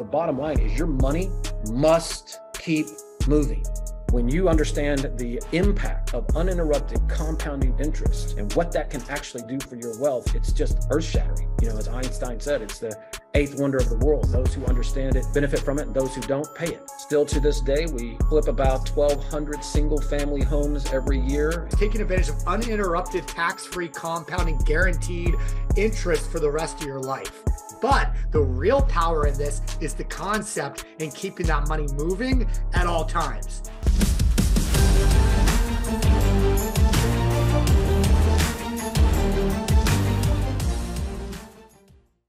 The bottom line is your money must keep moving. When you understand the impact of uninterrupted compounding interest and what that can actually do for your wealth, it's just earth shattering. You know, as Einstein said, it's the eighth wonder of the world. Those who understand it benefit from it, and those who don't pay it. Still to this day, we flip about 1,200 single family homes every year. Taking advantage of uninterrupted tax free compounding guaranteed interest for the rest of your life. But the real power in this is the concept and keeping that money moving at all times.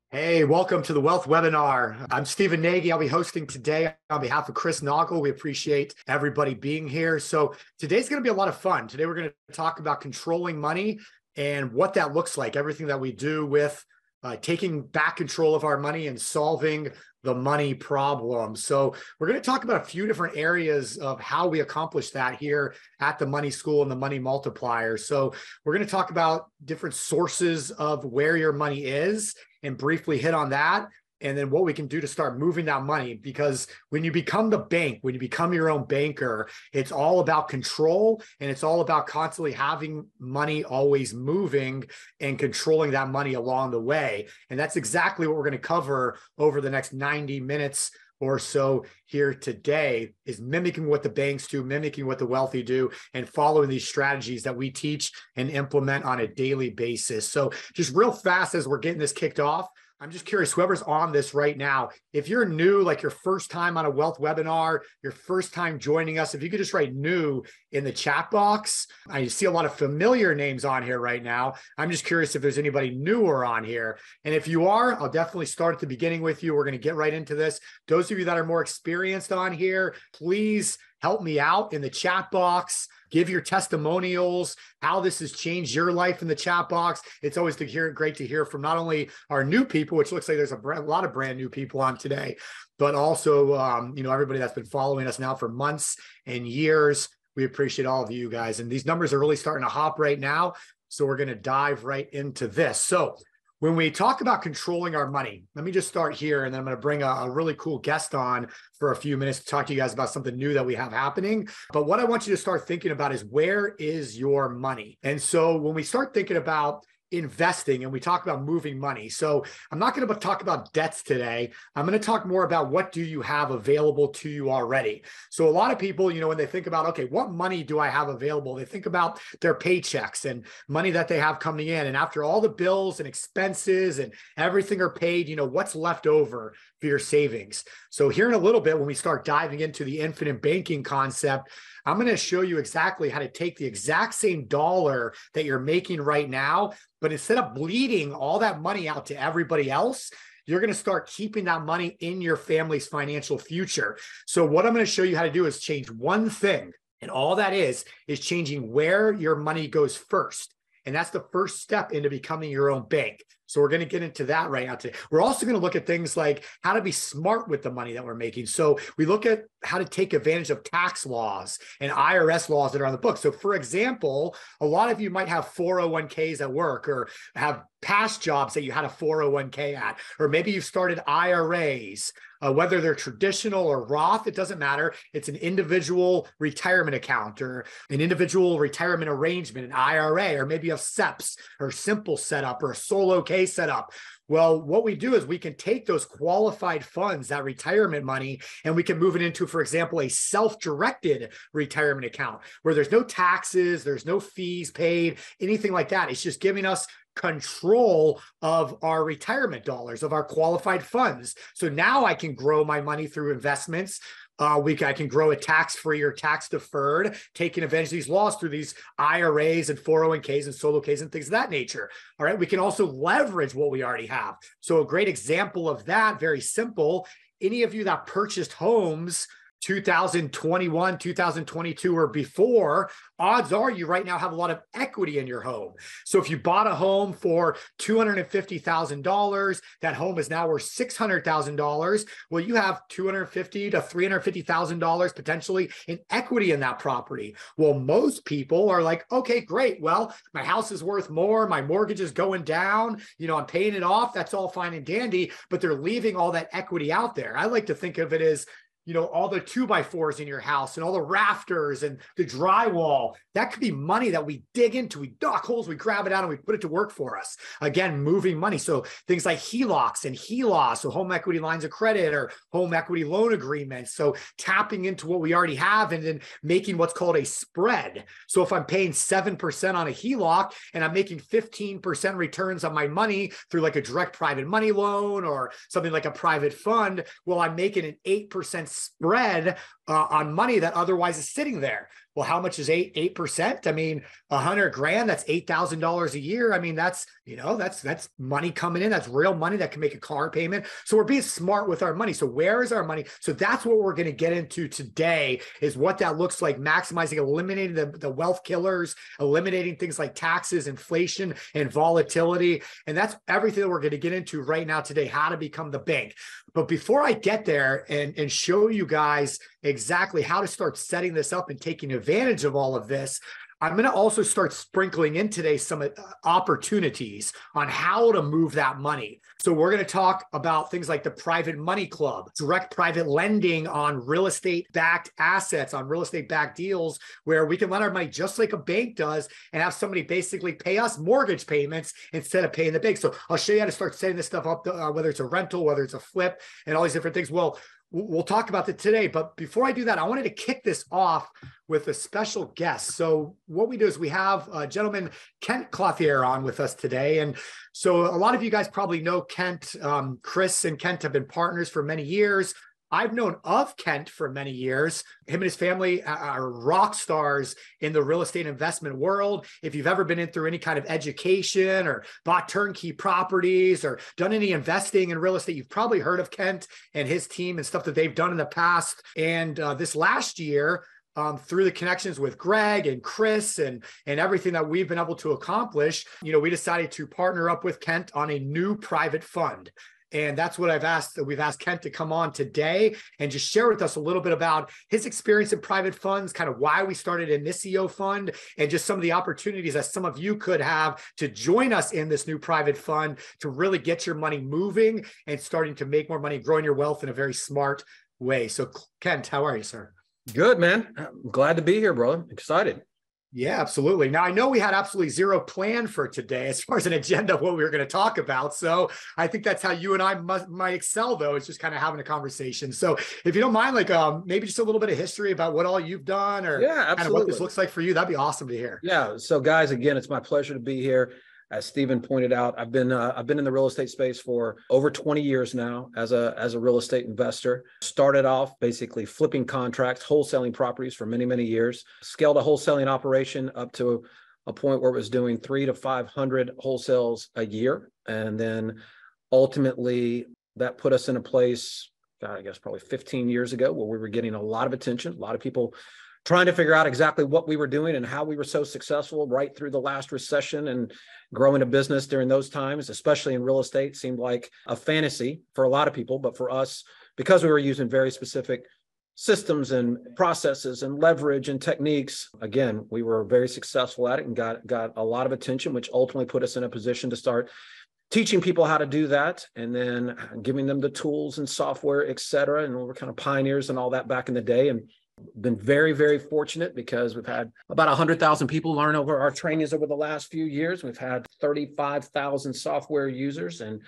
Hey, welcome to the Wealth Webinar. I'm Stephen Nagy. I'll be hosting today on behalf of Chris Naugle. We appreciate everybody being here. So, today's going to be a lot of fun. Today, we're going to talk about controlling money and what that looks like, everything that we do with uh, taking back control of our money and solving the money problem. So, we're going to talk about a few different areas of how we accomplish that here at the Money School and the Money Multiplier. So, we're going to talk about different sources of where your money is and briefly hit on that and then what we can do to start moving that money because when you become the bank when you become your own banker it's all about control and it's all about constantly having money always moving and controlling that money along the way and that's exactly what we're going to cover over the next 90 minutes or so here today is mimicking what the banks do, mimicking what the wealthy do, and following these strategies that we teach and implement on a daily basis. So, just real fast as we're getting this kicked off, I'm just curious, whoever's on this right now, if you're new, like your first time on a wealth webinar, your first time joining us, if you could just write new in the chat box. I see a lot of familiar names on here right now. I'm just curious if there's anybody newer on here. And if you are, I'll definitely start at the beginning with you. We're going to get right into this. Those of you that are more experienced on here, please help me out in the chat box give your testimonials, how this has changed your life in the chat box. It's always to hear, great to hear from not only our new people, which looks like there's a, a lot of brand new people on today, but also, um, you know, everybody that's been following us now for months and years. We appreciate all of you guys. And these numbers are really starting to hop right now. So we're going to dive right into this. So when we talk about controlling our money, let me just start here and then I'm going to bring a, a, really cool guest on for a few minutes to talk to you guys about something new that we have happening. But what I want you to start thinking about is where is your money? And so when we start thinking about investing and we talk about moving money. So I'm not going to talk about debts today. I'm going to talk more about what do you have available to you already. So a lot of people, you know, when they think about, okay, what money do I have available? They think about their paychecks and money that they have coming in. And after all the bills and expenses and everything are paid, you know, what's left over for your savings. So here in a little bit, when we start diving into the infinite banking concept, I'm going to show you exactly how to take the exact same dollar that you're making right now, but instead of bleeding all that money out to everybody else, you're going to start keeping that money in your family's financial future. So, what I'm going to show you how to do is change one thing. And all that is, is changing where your money goes first. And that's the first step into becoming your own bank. So we're going to get into that right now today. We're also going to look at things like how to be smart with the money that we're making. So we look at how to take advantage of tax laws and IRS laws that are on the book. So for example, a lot of you might have 401ks at work or have past jobs that you had a 401k at, or maybe you've started IRAs uh, whether they're traditional or Roth, it doesn't matter. It's an individual retirement account or an individual retirement arrangement, an IRA, or maybe a SEPs or simple setup or a solo K setup. Well, what we do is we can take those qualified funds, that retirement money, and we can move it into, for example, a self directed retirement account where there's no taxes, there's no fees paid, anything like that. It's just giving us control of our retirement dollars, of our qualified funds. So now I can grow my money through investments. Uh, we can, I can grow it tax free or tax deferred, taking advantage of these laws through these IRAs and 401ks and solo Ks and things of that nature. All right. We can also leverage what we already have. So, a great example of that, very simple. Any of you that purchased homes 2021, 2022, or before, odds are you right now have a lot of equity in your home. So if you bought a home for $250,000, that home is now worth $600,000. Well, you have $250 to $350,000 potentially in equity in that property. Well, most people are like, okay, great. Well, my house is worth more. My mortgage is going down. You know, I'm paying it off. That's all fine and dandy, but they're leaving all that equity out there. I like to think of it as you know, all the two by fours in your house and all the rafters and the drywall. That could be money that we dig into. We dock holes, we grab it out, and we put it to work for us. Again, moving money. So things like HELOCs and HELOS, so home equity lines of credit or home equity loan agreements. So tapping into what we already have and then making what's called a spread. So if I'm paying 7% on a HELOC and I'm making 15% returns on my money through like a direct private money loan or something like a private fund, well, I'm making an 8% spread uh, on money that otherwise is sitting there. Well, how much is eight eight percent? I mean, a hundred grand. That's eight thousand dollars a year. I mean, that's you know, that's that's money coming in. That's real money that can make a car payment. So we're being smart with our money. So where is our money? So that's what we're going to get into today. Is what that looks like. Maximizing, eliminating the, the wealth killers, eliminating things like taxes, inflation, and volatility. And that's everything that we're going to get into right now today. How to become the bank. But before I get there and and show you guys exactly how to start setting this up and taking advantage of all of this. I'm going to also start sprinkling in today some uh, opportunities on how to move that money. So, we're going to talk about things like the private money club, direct private lending on real estate backed assets, on real estate backed deals, where we can lend our money just like a bank does and have somebody basically pay us mortgage payments instead of paying the bank. So, I'll show you how to start setting this stuff up, uh, whether it's a rental, whether it's a flip, and all these different things. Well, we'll talk about that today. But before I do that, I wanted to kick this off with a special guest. So what we do is we have a gentleman, Kent Clothier, on with us today. And so a lot of you guys probably know Kent. Um, Chris and Kent have been partners for many years. I've known of Kent for many years. Him and his family are rock stars in the real estate investment world. If you've ever been in through any kind of education or bought turnkey properties or done any investing in real estate, you've probably heard of Kent and his team and stuff that they've done in the past. And uh, this last year, um, through the connections with Greg and Chris and and everything that we've been able to accomplish, you know, we decided to partner up with Kent on a new private fund. And that's what I've asked. We've asked Kent to come on today and just share with us a little bit about his experience in private funds, kind of why we started Inicio Fund, and just some of the opportunities that some of you could have to join us in this new private fund to really get your money moving and starting to make more money, growing your wealth in a very smart way. So, Kent, how are you, sir? Good, man. I'm glad to be here, bro. Excited. Yeah, absolutely. Now, I know we had absolutely zero plan for today as far as an agenda of what we were going to talk about. So I think that's how you and I must, might excel, though. It's just kind of having a conversation. So if you don't mind, like um, maybe just a little bit of history about what all you've done or yeah, absolutely. kind of what this looks like for you, that'd be awesome to hear. Yeah. So, guys, again, it's my pleasure to be here as Stephen pointed out, I've been uh, I've been in the real estate space for over 20 years now as a as a real estate investor. Started off basically flipping contracts, wholesaling properties for many many years. Scaled a wholesaling operation up to a point where it was doing three to 500 wholesales a year, and then ultimately that put us in a place. God, I guess probably 15 years ago, where we were getting a lot of attention. A lot of people trying to figure out exactly what we were doing and how we were so successful right through the last recession and growing a business during those times, especially in real estate, seemed like a fantasy for a lot of people. But for us, because we were using very specific systems and processes and leverage and techniques, again, we were very successful at it and got got a lot of attention, which ultimately put us in a position to start teaching people how to do that and then giving them the tools and software, et cetera. And we were kind of pioneers and all that back in the day. And been very, very fortunate because we've had about 100,000 people learn over our trainings over the last few years. We've had 35,000 software users and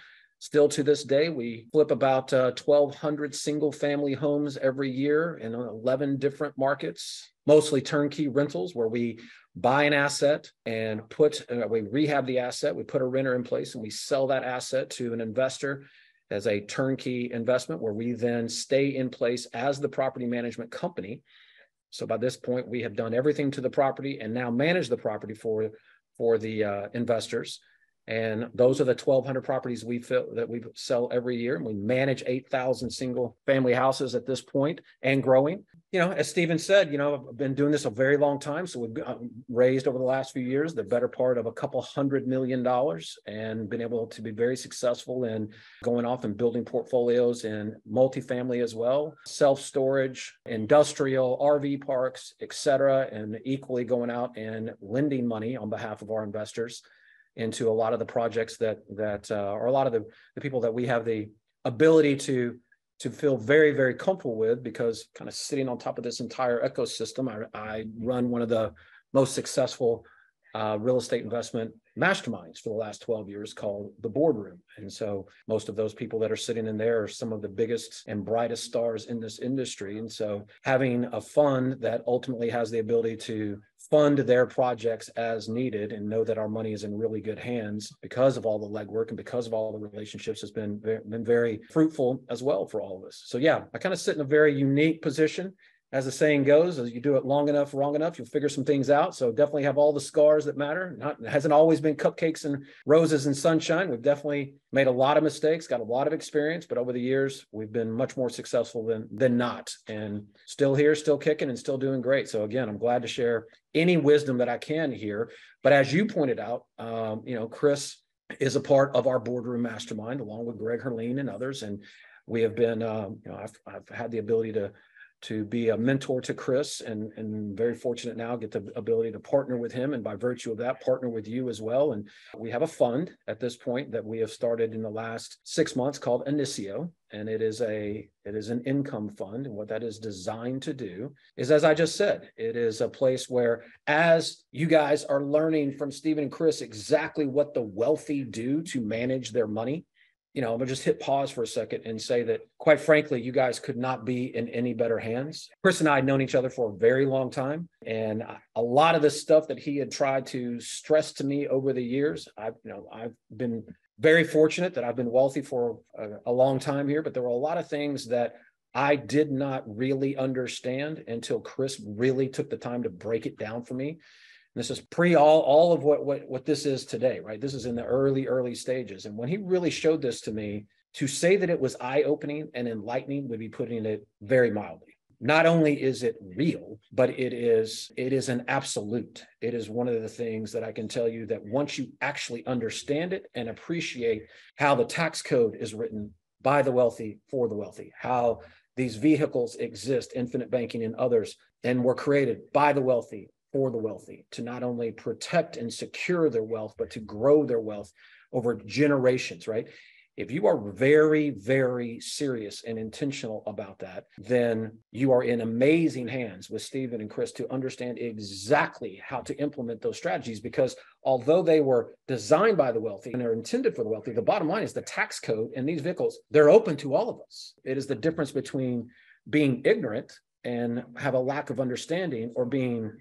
still to this day we flip about uh, 1200 single family homes every year in 11 different markets mostly turnkey rentals where we buy an asset and put uh, we rehab the asset we put a renter in place and we sell that asset to an investor as a turnkey investment where we then stay in place as the property management company. So by this point, we have done everything to the property and now manage the property for, for the uh, investors. And those are the 1,200 properties we fill that we sell every year. And we manage 8,000 single family houses at this point and growing. You know, as Stephen said, you know, I've been doing this a very long time. So we've uh, raised over the last few years the better part of a couple hundred million dollars and been able to be very successful in going off and building portfolios in multifamily as well, self storage, industrial, RV parks, et cetera, and equally going out and lending money on behalf of our investors into a lot of the projects that that uh, or a lot of the, the people that we have the ability to to feel very very comfortable with because kind of sitting on top of this entire ecosystem i, I run one of the most successful uh, real estate investment masterminds for the last 12 years called the boardroom and so most of those people that are sitting in there are some of the biggest and brightest stars in this industry and so having a fund that ultimately has the ability to fund their projects as needed and know that our money is in really good hands because of all the legwork and because of all the relationships has been been very fruitful as well for all of us. So yeah, I kind of sit in a very unique position as the saying goes, as you do it long enough, wrong enough, you'll figure some things out. So definitely have all the scars that matter. Not hasn't always been cupcakes and roses and sunshine. We've definitely made a lot of mistakes, got a lot of experience, but over the years we've been much more successful than than not, and still here, still kicking, and still doing great. So again, I'm glad to share any wisdom that I can here. But as you pointed out, um, you know, Chris is a part of our boardroom mastermind along with Greg Herlean and others, and we have been, um, you know, I've, I've had the ability to to be a mentor to Chris and, and very fortunate now get the ability to partner with him and by virtue of that partner with you as well. And we have a fund at this point that we have started in the last six months called Inicio. And it is a it is an income fund. And what that is designed to do is as I just said, it is a place where as you guys are learning from Stephen and Chris exactly what the wealthy do to manage their money you know, I'm gonna just hit pause for a second and say that, quite frankly, you guys could not be in any better hands. Chris and I had known each other for a very long time, and a lot of the stuff that he had tried to stress to me over the years, I've, you know, I've been very fortunate that I've been wealthy for a, a long time here, but there were a lot of things that I did not really understand until Chris really took the time to break it down for me this is pre all all of what what what this is today, right? This is in the early early stages. And when he really showed this to me, to say that it was eye opening and enlightening would be putting it very mildly. Not only is it real, but it is it is an absolute. It is one of the things that I can tell you that once you actually understand it and appreciate how the tax code is written by the wealthy for the wealthy, how these vehicles exist, infinite banking and others, and were created by the wealthy for the wealthy to not only protect and secure their wealth, but to grow their wealth over generations, right? If you are very, very serious and intentional about that, then you are in amazing hands with Stephen and Chris to understand exactly how to implement those strategies. Because although they were designed by the wealthy and they're intended for the wealthy, the bottom line is the tax code and these vehicles, they're open to all of us. It is the difference between being ignorant and have a lack of understanding or being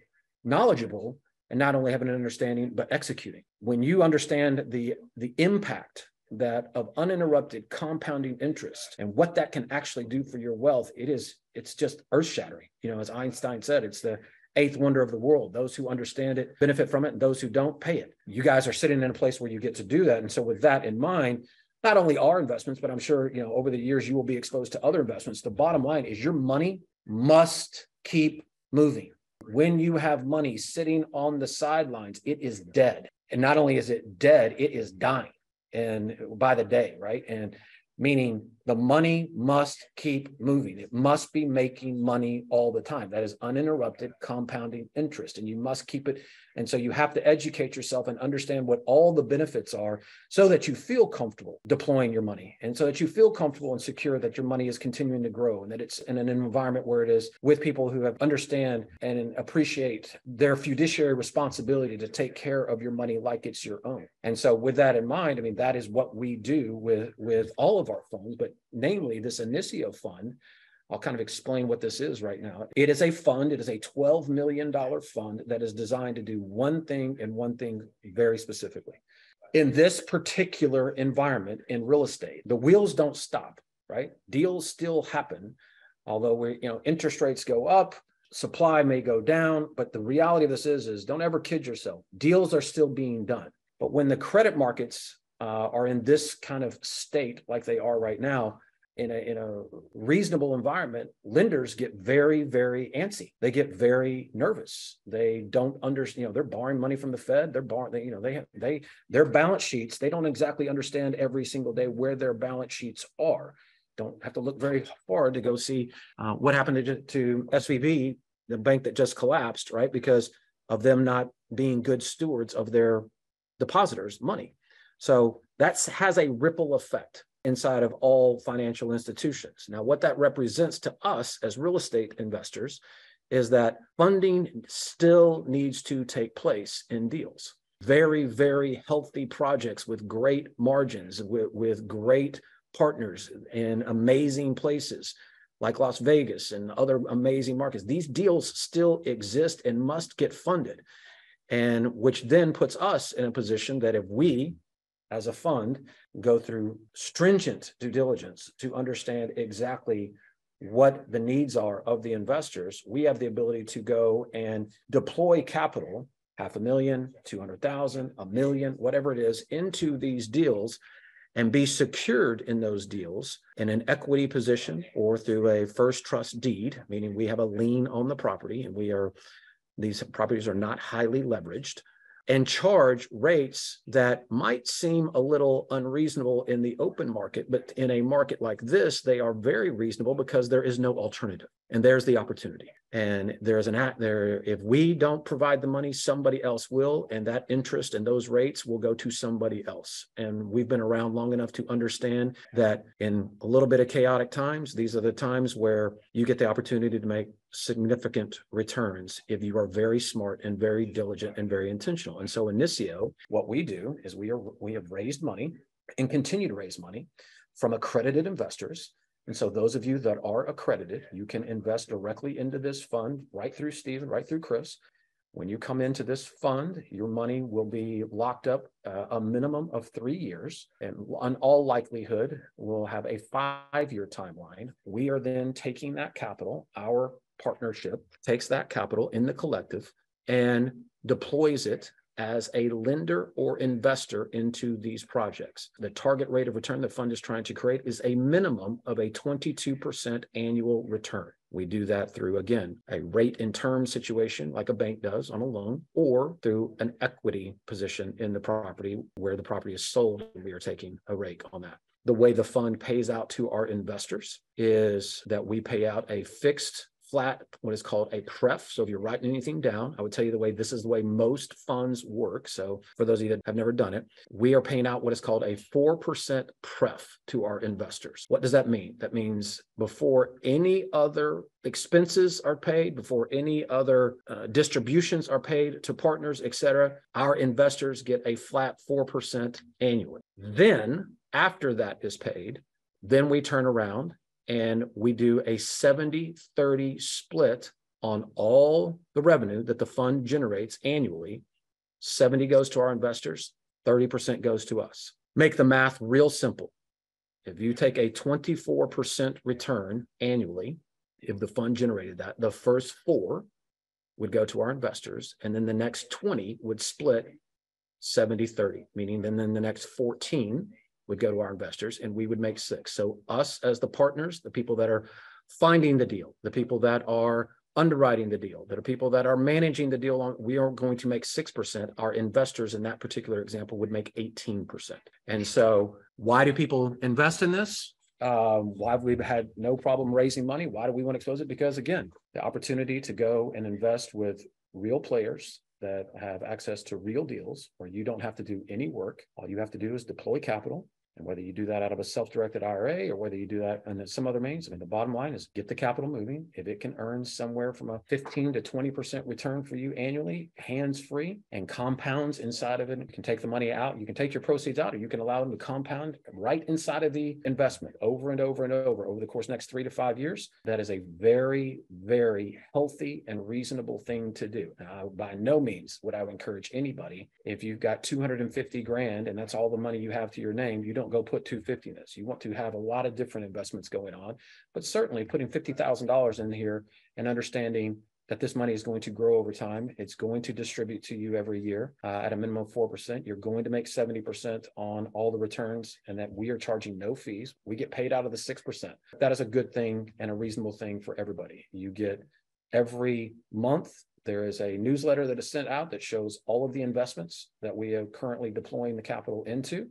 knowledgeable and not only having an understanding but executing. When you understand the the impact that of uninterrupted compounding interest and what that can actually do for your wealth it is it's just earth shattering you know as einstein said it's the eighth wonder of the world. Those who understand it benefit from it and those who don't pay it. You guys are sitting in a place where you get to do that. And so with that in mind not only our investments but i'm sure you know over the years you will be exposed to other investments. The bottom line is your money must keep moving when you have money sitting on the sidelines, it is dead. And not only is it dead, it is dying and by the day, right? And meaning the money must keep moving. It must be making money all the time. That is uninterrupted compounding interest, and you must keep it. And so you have to educate yourself and understand what all the benefits are so that you feel comfortable deploying your money and so that you feel comfortable and secure that your money is continuing to grow and that it's in an environment where it is with people who have understand and appreciate their fiduciary responsibility to take care of your money like it's your own. And so with that in mind, I mean, that is what we do with, with all of our funds, but namely this Inicio fund. I'll kind of explain what this is right now. It is a fund, it is a $12 million fund that is designed to do one thing and one thing very specifically. In this particular environment in real estate, the wheels don't stop, right? Deals still happen, although we, you know, interest rates go up, supply may go down, but the reality of this is, is don't ever kid yourself. Deals are still being done But when the credit markets uh, are in this kind of state like they are right now, in a in a reasonable environment, lenders get very very antsy. They get very nervous. They don't understand. You know, they're borrowing money from the Fed. They're borrowing. They, you know, they have they their balance sheets. They don't exactly understand every single day where their balance sheets are. Don't have to look very far to go see uh, what happened to, to SVB, the bank that just collapsed, right? Because of them not being good stewards of their depositors' money. So that has a ripple effect inside of all financial institutions. Now, what that represents to us as real estate investors is that funding still needs to take place in deals. Very, very healthy projects with great margins, with, with great partners in amazing places like Las Vegas and other amazing markets. These deals still exist and must get funded. And which then puts us in a position that if we as a fund go through stringent due diligence to understand exactly what the needs are of the investors, we have the ability to go and deploy capital, half a million, 200,000, a million, whatever it is, into these deals and be secured in those deals in an equity position or through a first trust deed, meaning we have a lien on the property and we are, these properties are not highly leveraged and charge rates that might seem a little unreasonable in the open market, but in a market like this, they are very reasonable because there is no alternative. And there's the opportunity. And there's an act there. If we don't provide the money, somebody else will. And that interest and those rates will go to somebody else. And we've been around long enough to understand that in a little bit of chaotic times, these are the times where you get the opportunity to make significant returns if you are very smart and very diligent and very intentional. And so in what we do is we are we have raised money and continue to raise money from accredited investors. And so those of you that are accredited, you can invest directly into this fund right through Stephen, right through Chris. When you come into this fund, your money will be locked up uh, a minimum of three years. And on all likelihood, we'll have a five year timeline. We are then taking that capital, our partnership takes that capital in the collective and deploys it as a lender or investor into these projects. The target rate of return the fund is trying to create is a minimum of a 22% annual return. We do that through, again, a rate and term situation like a bank does on a loan, or through an equity position in the property where the property is sold. and We are taking a rake on that. The way the fund pays out to our investors is that we pay out a fixed flat, what is called a pref. So if you're writing anything down, I would tell you the way this is the way most funds work. So for those of you that have never done it, we are paying out what is called a 4% pref to our investors. What does that mean? That means before any other expenses are paid, before any other uh, distributions are paid to partners, et cetera, our investors get a flat 4% annually. Then after that is paid, then we turn around and we do a 70 30 split on all the revenue that the fund generates annually. 70 goes to our investors, 30% goes to us. Make the math real simple. If you take a 24% return annually, if the fund generated that, the first four would go to our investors, and then the next 20 would split 70 30, meaning then, then the next 14 would go to our investors and we would make six. So us as the partners, the people that are finding the deal, the people that are underwriting the deal, that are people that are managing the deal we are going to make 6%. Our investors in that particular example would make 18%. And so why do people invest in this? Um, why have we had no problem raising money? Why do we want to expose it? Because again, the opportunity to go and invest with real players that have access to real deals where you don't have to do any work. All you have to do is deploy capital and whether you do that out of a self-directed IRA or whether you do that in some other means, I mean, the bottom line is get the capital moving. If it can earn somewhere from a 15 to 20% return for you annually, hands-free and compounds inside of it, you can take the money out. You can take your proceeds out or you can allow them to compound right inside of the investment over and over and over over the course next three to five years. That is a very, very healthy and reasonable thing to do. Now, by no means would I encourage anybody, if you've got 250 grand and that's all the money you have to your name, you don't don't go put 250 in this. You want to have a lot of different investments going on, but certainly putting $50,000 in here and understanding that this money is going to grow over time. It's going to distribute to you every year uh, at a minimum of 4%. You're going to make 70% on all the returns, and that we are charging no fees. We get paid out of the 6%. That is a good thing and a reasonable thing for everybody. You get every month there is a newsletter that is sent out that shows all of the investments that we are currently deploying the capital into.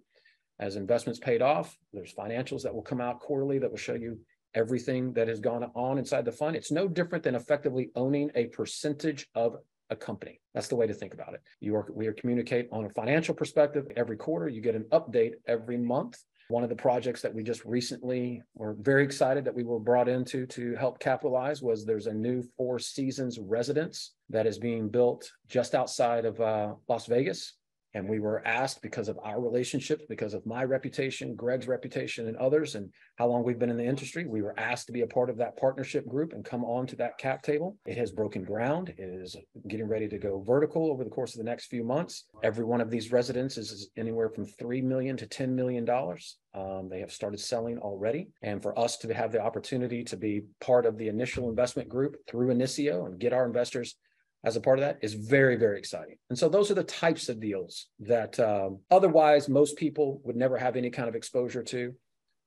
As investments paid off, there's financials that will come out quarterly that will show you everything that has gone on inside the fund. It's no different than effectively owning a percentage of a company. That's the way to think about it. You are we are communicate on a financial perspective every quarter. You get an update every month. One of the projects that we just recently were very excited that we were brought into to help capitalize was there's a new Four Seasons residence that is being built just outside of uh, Las Vegas. And we were asked because of our relationships, because of my reputation, Greg's reputation, and others, and how long we've been in the industry, we were asked to be a part of that partnership group and come on to that cap table. It has broken ground. It is getting ready to go vertical over the course of the next few months. Every one of these residences is anywhere from three million to ten million dollars. Um, they have started selling already, and for us to have the opportunity to be part of the initial investment group through Inicio and get our investors as a part of that is very, very exciting. And so those are the types of deals that um, otherwise most people would never have any kind of exposure to.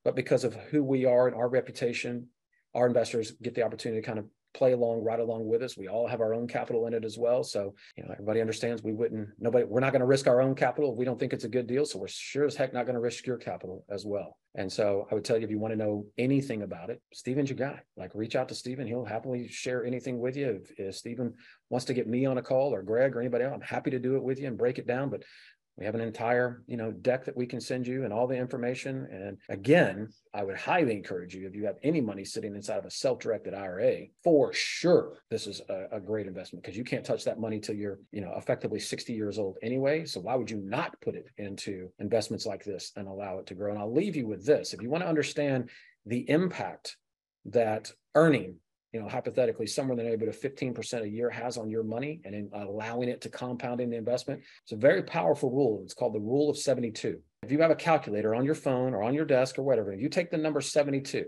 But because of who we are and our reputation, our investors get the opportunity to kind of play along right along with us. We all have our own capital in it as well. So, you know, everybody understands we wouldn't, nobody, we're not going to risk our own capital if we don't think it's a good deal. So we're sure as heck not going to risk your capital as well. And so I would tell you, if you want to know anything about it, Stephen's your guy. Like reach out to Stephen. He'll happily share anything with you. If, if Stephen wants to get me on a call or Greg or anybody else, I'm happy to do it with you and break it down. But we have an entire, you know, deck that we can send you and all the information. And again, I would highly encourage you if you have any money sitting inside of a self-directed IRA, for sure, this is a, a great investment because you can't touch that money till you're, you know, effectively 60 years old anyway. So why would you not put it into investments like this and allow it to grow? And I'll leave you with this: if you want to understand the impact that earning you know, hypothetically, somewhere in the neighborhood of 15% a year has on your money and in allowing it to compound in the investment. It's a very powerful rule. It's called the rule of 72. If you have a calculator on your phone or on your desk or whatever, if you take the number 72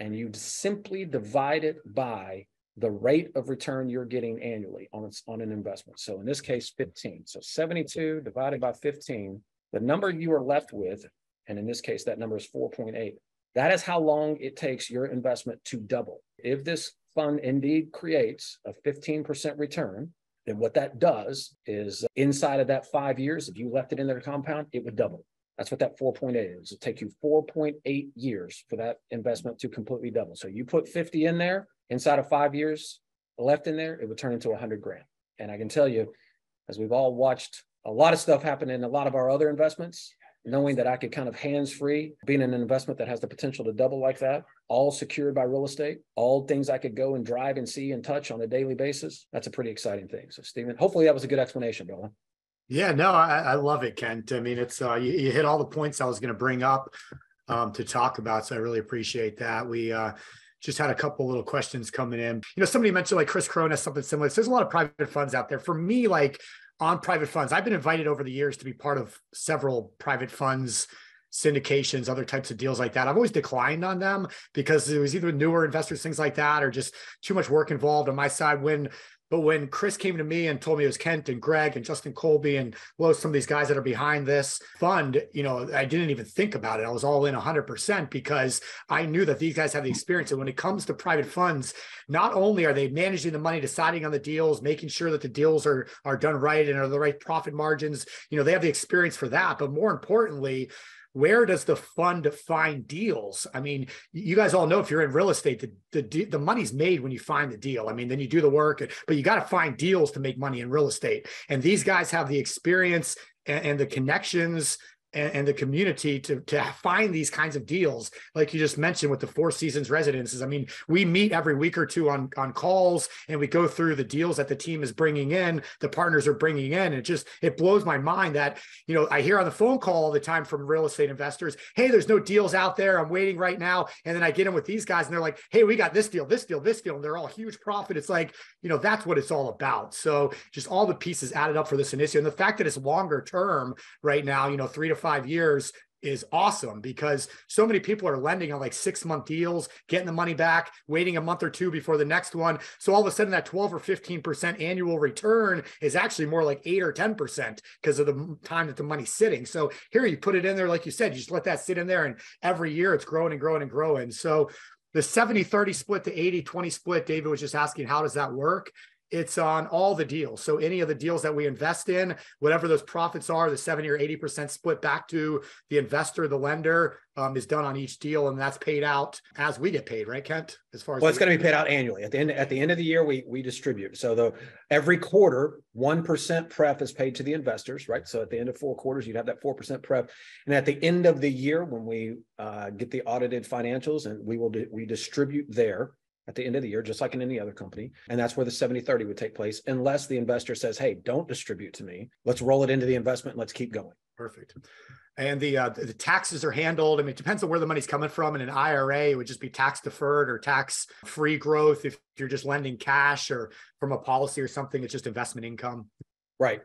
and you simply divide it by the rate of return you're getting annually on, its, on an investment. So in this case, 15. So 72 divided by 15, the number you are left with, and in this case, that number is 4.8. That is how long it takes your investment to double. If this fund indeed creates a 15% return, then what that does is uh, inside of that five years, if you left it in their compound, it would double. That's what that 4.8 is. It'll take you 4.8 years for that investment to completely double. So you put 50 in there inside of five years left in there, it would turn into 100 grand. And I can tell you, as we've all watched a lot of stuff happen in a lot of our other investments, knowing that I could kind of hands free, being an investment that has the potential to double like that, all secured by real estate, all things I could go and drive and see and touch on a daily basis. That's a pretty exciting thing. So, Stephen, hopefully that was a good explanation, Bill. Yeah, no, I, I love it, Kent. I mean, it's uh, you, you hit all the points I was going to bring up um, to talk about. So I really appreciate that. We uh, just had a couple little questions coming in. You know, somebody mentioned like Chris Cronus, something similar. So there's a lot of private funds out there. For me, like on private funds. I've been invited over the years to be part of several private funds syndications, other types of deals like that. I've always declined on them because it was either newer investors, things like that, or just too much work involved on my side. When but when Chris came to me and told me it was Kent and Greg and Justin Colby and well, some of these guys that are behind this fund, you know, I didn't even think about it. I was all in 100% because I knew that these guys have the experience. And when it comes to private funds, not only are they managing the money, deciding on the deals, making sure that the deals are are done right and are the right profit margins, you know, they have the experience for that. But more importantly, where does the fund find deals? I mean, you guys all know if you're in real estate, the the, the money's made when you find the deal. I mean, then you do the work, but you got to find deals to make money in real estate. And these guys have the experience and, and the connections and, and, the community to to find these kinds of deals, like you just mentioned with the Four Seasons residences. I mean, we meet every week or two on on calls, and we go through the deals that the team is bringing in, the partners are bringing in. And it just it blows my mind that you know I hear on the phone call all the time from real estate investors, "Hey, there's no deals out there. I'm waiting right now." And then I get in with these guys, and they're like, "Hey, we got this deal, this deal, this deal," and they're all huge profit. It's like you know that's what it's all about. So just all the pieces added up for this initiative, and the fact that it's longer term right now, you know, three to five years is awesome because so many people are lending on like six month deals, getting the money back, waiting a month or two before the next one. So all of a sudden, that 12 or 15% annual return is actually more like eight or 10% because of the time that the money's sitting. So here you put it in there, like you said, you just let that sit in there, and every year it's growing and growing and growing. So the 70 30 split to 80 20 split, David was just asking, how does that work? It's on all the deals. So any of the deals that we invest in, whatever those profits are, the 70 or 80% split back to the investor, the lender um, is done on each deal. And that's paid out as we get paid, right, Kent? As far as well, it's going to be paid out annually at the end, at the end of the year, we, we distribute. So the, every quarter, 1% pref is paid to the investors, right? So at the end of four quarters, you'd have that 4% pref. And at the end of the year, when we uh, get the audited financials and we will, we distribute there at the end of the year, just like in any other company. And that's where the 70 30 would take place, unless the investor says, hey, don't distribute to me. Let's roll it into the investment and let's keep going. Perfect. And the uh, the taxes are handled. I mean, it depends on where the money's coming from. In an IRA, it would just be tax deferred or tax free growth. If you're just lending cash or from a policy or something, it's just investment income. Right.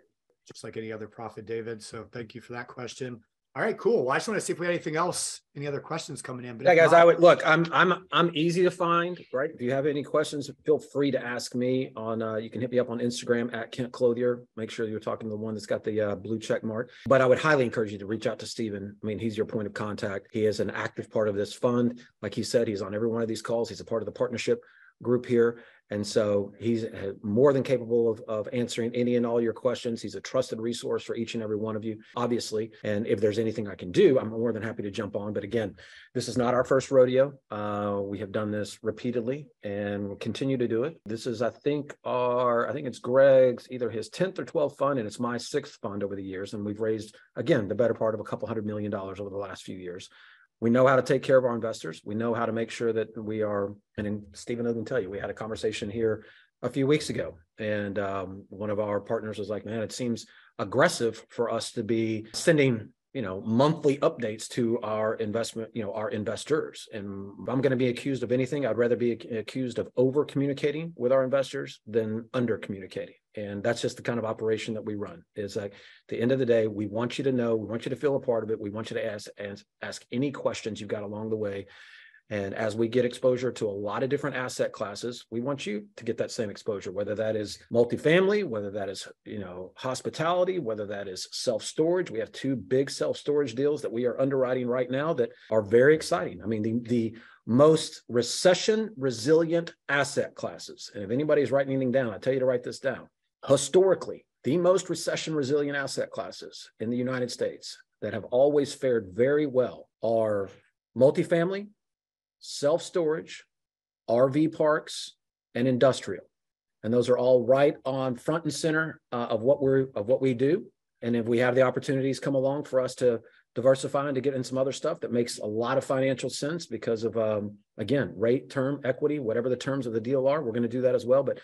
Just like any other profit, David. So thank you for that question. All right, cool. Well, I just want to see if we had anything else, any other questions coming in. But yeah, guys, not, I would look. I'm I'm I'm easy to find, right? If you have any questions, feel free to ask me on. Uh, you can hit me up on Instagram at Kent Clothier. Make sure you're talking to the one that's got the uh, blue check mark. But I would highly encourage you to reach out to Stephen. I mean, he's your point of contact. He is an active part of this fund. Like he said, he's on every one of these calls. He's a part of the partnership group here. And so he's uh, more than capable of, of answering any and all your questions. He's a trusted resource for each and every one of you, obviously. And if there's anything I can do, I'm more than happy to jump on. But again, this is not our first rodeo. Uh, we have done this repeatedly and we'll continue to do it. This is, I think, our, I think it's Greg's either his 10th or 12th fund, and it's my sixth fund over the years. And we've raised, again, the better part of a couple hundred million dollars over the last few years we know how to take care of our investors. We know how to make sure that we are, and Stephen I can tell you, we had a conversation here a few weeks ago, and um, one of our partners was like, "Man, it seems aggressive for us to be sending you know monthly updates to our investment you know our investors. And i'm going to be accused of anything. I'd rather be accused of over communicating with our investors than under communicating and that's just the kind of operation that we run is like the end of the day we want you to know we want you to feel a part of it we want you to ask ask, ask any questions you've got along the way and as we get exposure to a lot of different asset classes, we want you to get that same exposure, whether that is multifamily, whether that is, you know, hospitality, whether that is self-storage. We have two big self-storage deals that we are underwriting right now that are very exciting. I mean, the, the most recession resilient asset classes. And if anybody's writing anything down, I tell you to write this down. Historically, the most recession resilient asset classes in the United States that have always fared very well are multifamily, self storage, RV parks, and industrial. And those are all right on front and center uh, of what we're of what we do. And if we have the opportunities come along for us to diversify and to get in some other stuff that makes a lot of financial sense because of um, again rate, term, equity, whatever the terms of the deal are, we're going to do that as well. But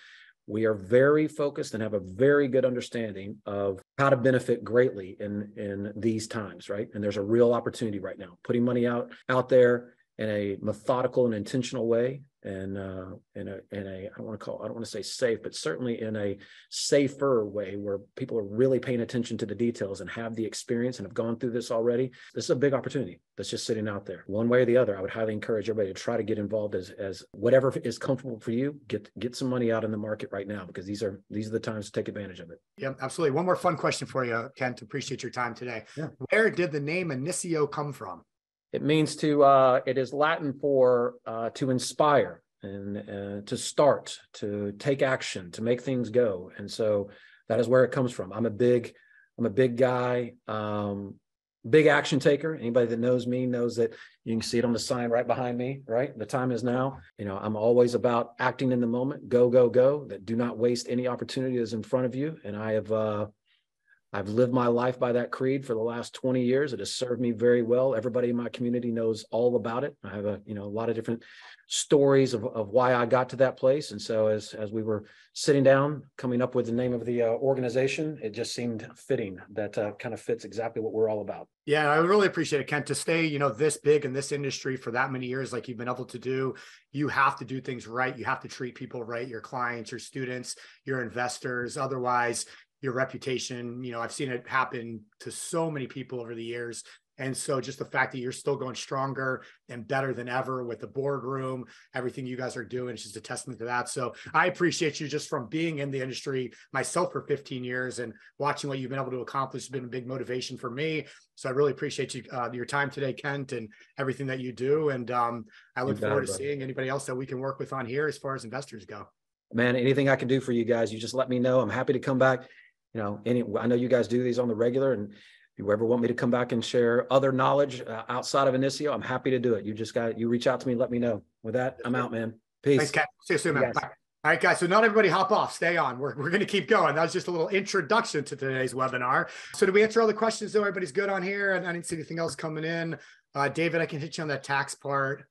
we are very focused and have a very good understanding of how to benefit greatly in in these times right? And there's a real opportunity right now. Putting money out out there in a methodical and intentional way and uh, in a in a I don't want to call I don't want to say safe, but certainly in a safer way where people are really paying attention to the details and have the experience and have gone through this already. This is a big opportunity that's just sitting out there. One way or the other, I would highly encourage everybody to try to get involved as as whatever is comfortable for you. Get get some money out in the market right now because these are these are the times to take advantage of it. Yeah, absolutely. One more fun question for you, Kent. Appreciate your time today. Yeah. Where did the name Inicio come from? It means to, uh, it is Latin for uh, to inspire and uh, to start, to take action, to make things go. And so that is where it comes from. I'm a big, I'm a big guy, um, big action taker. Anybody that knows me knows that you can see it on the sign right behind me, right? The time is now. You know, I'm always about acting in the moment, go, go, go, that do not waste any opportunity that's in front of you. And I have, uh, I've lived my life by that creed for the last 20 years. It has served me very well. Everybody in my community knows all about it. I have a, you know, a lot of different stories of, of why I got to that place. And so as, as we were sitting down, coming up with the name of the uh, organization, it just seemed fitting that uh, kind of fits exactly what we're all about. Yeah, I really appreciate it, Kent, to stay, you know, this big in this industry for that many years, like you've been able to do. You have to do things right. You have to treat people right, your clients, your students, your investors. Otherwise, your reputation. You know, I've seen it happen to so many people over the years. And so just the fact that you're still going stronger and better than ever with the boardroom, everything you guys are doing is just a testament to that. So I appreciate you just from being in the industry myself for 15 years and watching what you've been able to accomplish has been a big motivation for me. So I really appreciate you uh, your time today, Kent, and everything that you do. And um, I look forward to seeing anybody else that we can work with on here as far as investors go. Man, anything I can do for you guys, you just let me know. I'm happy to come back. You know, any I know you guys do these on the regular, and if you ever want me to come back and share other knowledge uh, outside of Inicio, I'm happy to do it. You just got you reach out to me, let me know. With that, I'm out, man. Peace. Thanks, Kat. See you soon, man. Bye. All right, guys. So not everybody hop off. Stay on. We're, we're going to keep going. That was just a little introduction to today's webinar. So did we answer all the questions? Though everybody's good on here, and I didn't see anything else coming in. Uh, David, I can hit you on that tax part.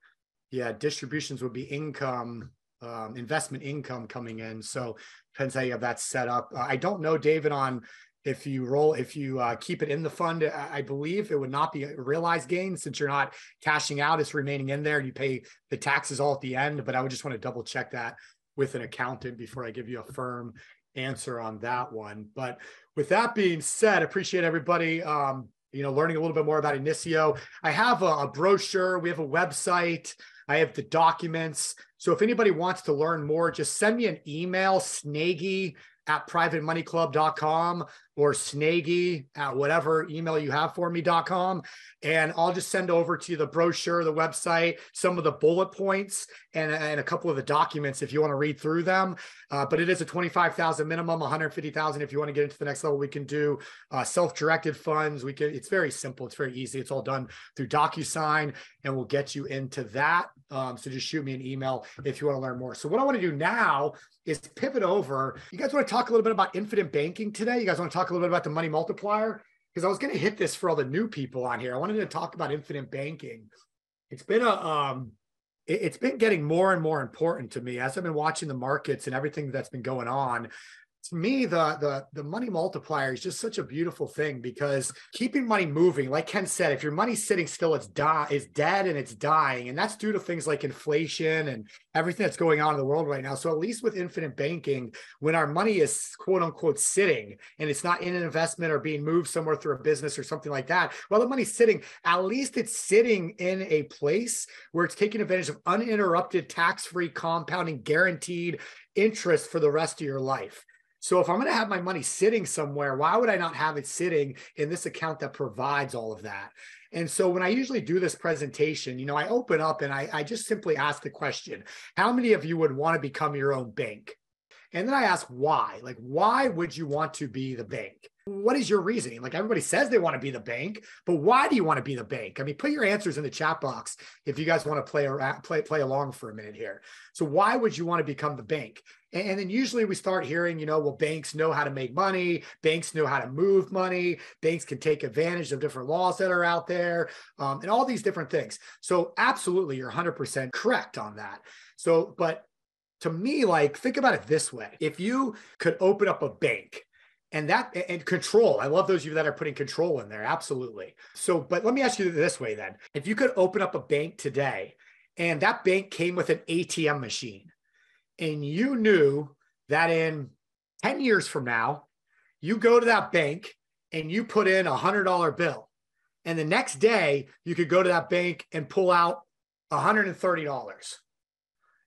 Yeah, distributions would be income, um, investment income coming in. So depends how you have that set up. Uh, I don't know, David, on if you roll if you uh, keep it in the fund. I believe it would not be a realized gain since you're not cashing out. It's remaining in there. You pay the taxes all at the end but i would just want to double check that with an accountant before i give you a firm answer on that one. But with that being said appreciate everybody um, you know learning a little bit more about inicio. I have a, a brochure. We have a website. I have the documents so if anybody wants to learn more just send me an email snagy at privatemoneyclub.com or snaggy at whatever email you have for me.com. And I'll just send over to you the brochure, the website, some of the bullet points, and, and a couple of the documents if you want to read through them. Uh, but it is a 25,000 minimum, 150,000 if you want to get into the next level. We can do uh, self-directed funds. We can. It's very simple. It's very easy. It's all done through DocuSign, and we'll get you into that. Um, so just shoot me an email if you want to learn more. So what I want to do now is pivot over. You guys want to talk a little bit about infinite banking today? You guys want to talk a little bit about the money multiplier? Because I was going to hit this for all the new people on here. I wanted to talk about infinite banking. It's been a um, it, it's been getting more and more important to me as I've been watching the markets and everything that's been going on to me the the the money multiplier is just such a beautiful thing because keeping money moving like Kent said if your money's sitting still it's die is dead and it's dying. And that's due to things like inflation and everything that's going on in the world right now. So at least with infinite banking when our money is quote unquote sitting and it's not in an investment or being moved somewhere through a business or something like that while the money's sitting at least it's sitting in a place where it's taking advantage of uninterrupted tax-free compounding guaranteed interest for the rest of your life so if I'm going to have my money sitting somewhere, why would I not have it sitting in this account that provides all of that? And so when I usually do this presentation, you know, I open up and I, I just simply ask the question, how many of you would want to become your own bank? And then I ask why, like, why would you want to be the bank? What is your reasoning? Like everybody says they want to be the bank, but why do you want to be the bank? I mean, put your answers in the chat box if you guys want to play around, play play along for a minute here. So why would you want to become the bank? And, and then usually we start hearing, you know, well, banks know how to make money, banks know how to move money, banks can take advantage of different laws that are out there, um, and all these different things. So absolutely, you're 100% correct on that. So, but to me, like think about it this way: if you could open up a bank and that and control i love those of you that are putting control in there absolutely. So but let me ask you this way then. If you could open up a bank today and that bank came with an atm machine and you knew that in 10 years from now you go to that bank and you put in a hundred dollar bill and the next day you could go to that bank and pull out $130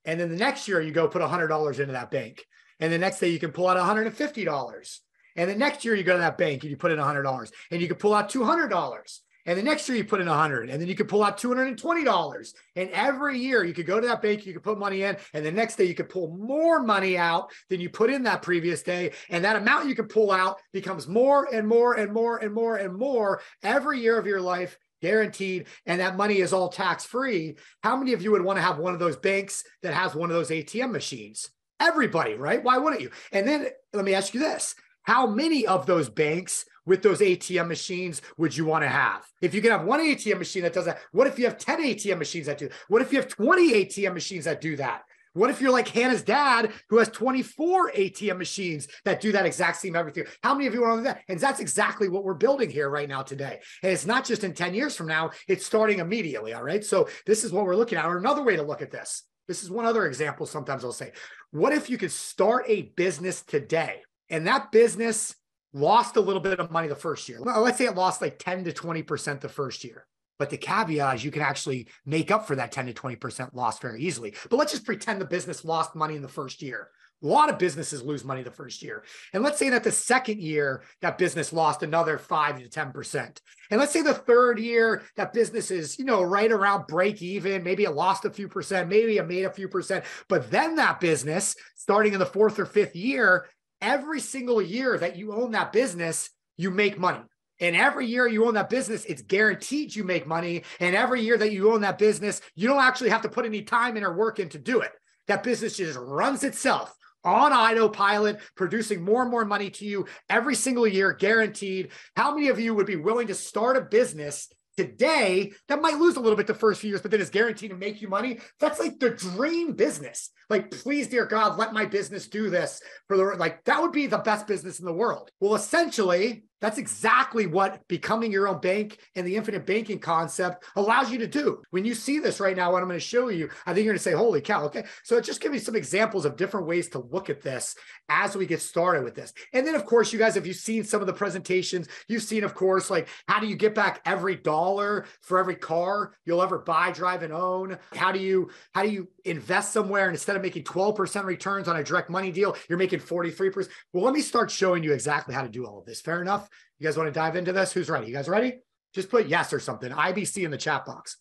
and then the next year you go put $100 into that bank and the next day you can pull out $150 and the next year you go to that bank and you put in $100 and you can pull out $200. And the next year you put in 100 and then you could pull out $220. And every year you could go to that bank, you could put money in, and the next day you could pull more money out than you put in that previous day. And that amount you could pull out becomes more and more and more and more and more every year of your life guaranteed and that money is all tax free how many of you would want to have one of those banks that has one of those atm machines everybody right why wouldn't you and then let me ask you this how many of those banks with those ATM machines would you want to have? If you can have one ATM machine that does that, what if you have 10 ATM machines that do? What if you have 20 ATM machines that do that? What if you're like Hannah's dad, who has 24 ATM machines that do that exact same everything? How many of you are on that? And that's exactly what we're building here right now today. And it's not just in 10 years from now, it's starting immediately. All right. So this is what we're looking at. Or another way to look at this. This is one other example. Sometimes I'll say, what if you could start a business today and that business lost a little bit of money the first year. Let's say it lost like 10 to 20% the first year. But the caveat is you can actually make up for that 10 to 20% loss very easily. But let's just pretend the business lost money in the first year. A lot of businesses lose money the first year. And let's say that the second year, that business lost another five to 10%. And let's say the third year, that business is, you know, right around break even. Maybe it lost a few percent, maybe it made a few percent. But then that business, starting in the fourth or fifth year, every single year that you own that business, you make money. And every year you own that business, it's guaranteed you make money. And every year that you own that business, you don't actually have to put any time in or work in to do it. That business just runs itself on autopilot, producing more and more money to you every single year, guaranteed. How many of you would be willing to start a business today that might lose a little bit the first few years, but then is guaranteed to make you money? That's like the dream business. Like, please, dear God, let my business do this for the like that would be the best business in the world. Well, essentially, that's exactly what becoming your own bank and the infinite banking concept allows you to do. When you see this right now, what I'm going to show you, I think you're going to say, holy cow. Okay. So just give me some examples of different ways to look at this as we get started with this. And then, of course, you guys, if you've seen some of the presentations, you've seen, of course, like how do you get back every dollar for every car you'll ever buy, drive, and own? How do you, how do you invest somewhere and instead of making 12% returns on a direct money deal, you're making 43%? Well, let me start showing you exactly how to do all of this. Fair enough? You guys want to dive into this? Who's ready? You guys ready? Just put yes or something. IBC in the chat box.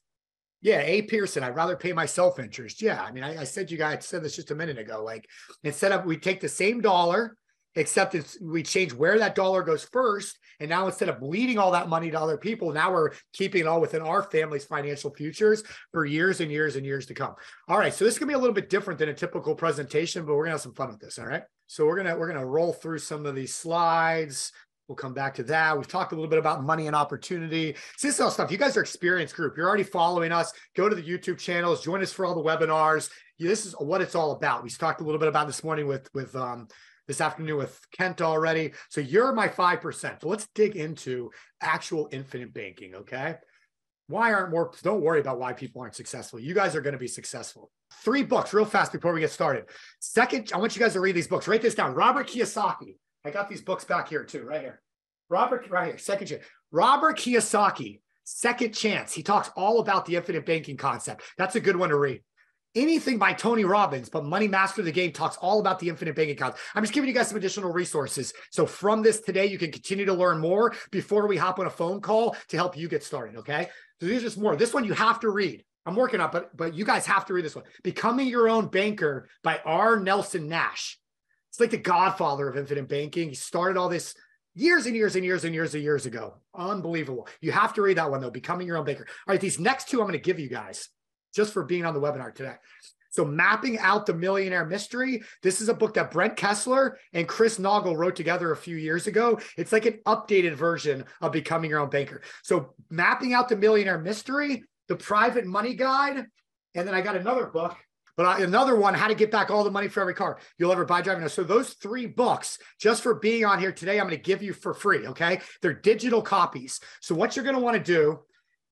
Yeah, A. Pearson, I'd rather pay my self interest. Yeah, I mean, I, I said you guys said this just a minute ago. Like, instead of we take the same dollar, except it's, we change where that dollar goes first. And now instead of bleeding all that money to other people, now we're keeping it all within our family's financial futures for years and years and years to come. All right. So this is gonna be a little bit different than a typical presentation, but we're gonna have some fun with this. All right. So we're gonna we're gonna roll through some of these slides. We'll come back to that. We've talked a little bit about money and opportunity. So this is all stuff. You guys are experienced group. You're already following us. Go to the YouTube channels. Join us for all the webinars. This is what it's all about. We talked a little bit about this morning with with um, this afternoon with Kent already. So you're my five percent. So let's dig into actual infinite banking. Okay. Why aren't more? Don't worry about why people aren't successful. You guys are going to be successful. Three books, real fast before we get started. Second, I want you guys to read these books. Write this down. Robert Kiyosaki. I got these books back here too, right here. Robert, right here, second chance. Robert Kiyosaki, Second Chance. He talks all about the infinite banking concept. That's a good one to read. Anything by Tony Robbins, but Money Master the Game talks all about the infinite banking concept. I'm just giving you guys some additional resources. So from this today, you can continue to learn more before we hop on a phone call to help you get started. Okay. So these are just more. This one you have to read. I'm working on, but but you guys have to read this one. Becoming Your Own Banker by R. Nelson Nash. It's like the godfather of infinite banking. He started all this years and years and years and years and years ago. Unbelievable. You have to read that one though, Becoming Your Own Banker. All right, these next two I'm going to give you guys just for being on the webinar today. So, Mapping Out the Millionaire Mystery. This is a book that Brent Kessler and Chris Naugle wrote together a few years ago. It's like an updated version of Becoming Your Own Banker. So, Mapping Out the Millionaire Mystery, The Private Money Guide. And then I got another book but another one, how to get back all the money for every car you'll ever buy driving. So those three books, just for being on here today, I'm going to give you for free. Okay, they're digital copies. So what you're going to want to do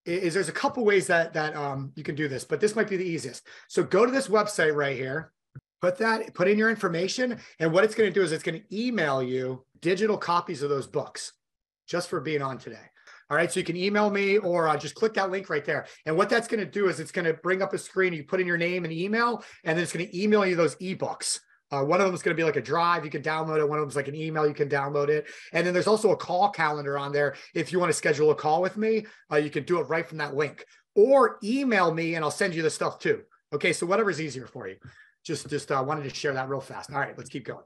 is there's a couple ways that that um, you can do this, but this might be the easiest. So go to this website right here. Put that, put in your information, and what it's going to do is it's going to email you digital copies of those books, just for being on today. All right. So you can email me or uh, just click that link right there. And what that's going to do is it's going to bring up a screen. You put in your name and email, and then it's going to email you those ebooks. Uh, one of them is going to be like a drive. You can download it. One of them is like an email. You can download it. And then there's also a call calendar on there. If you want to schedule a call with me, uh, you can do it right from that link or email me and I'll send you the stuff too. Okay. So whatever's easier for you. Just, just uh, wanted to share that real fast. All right. Let's keep going.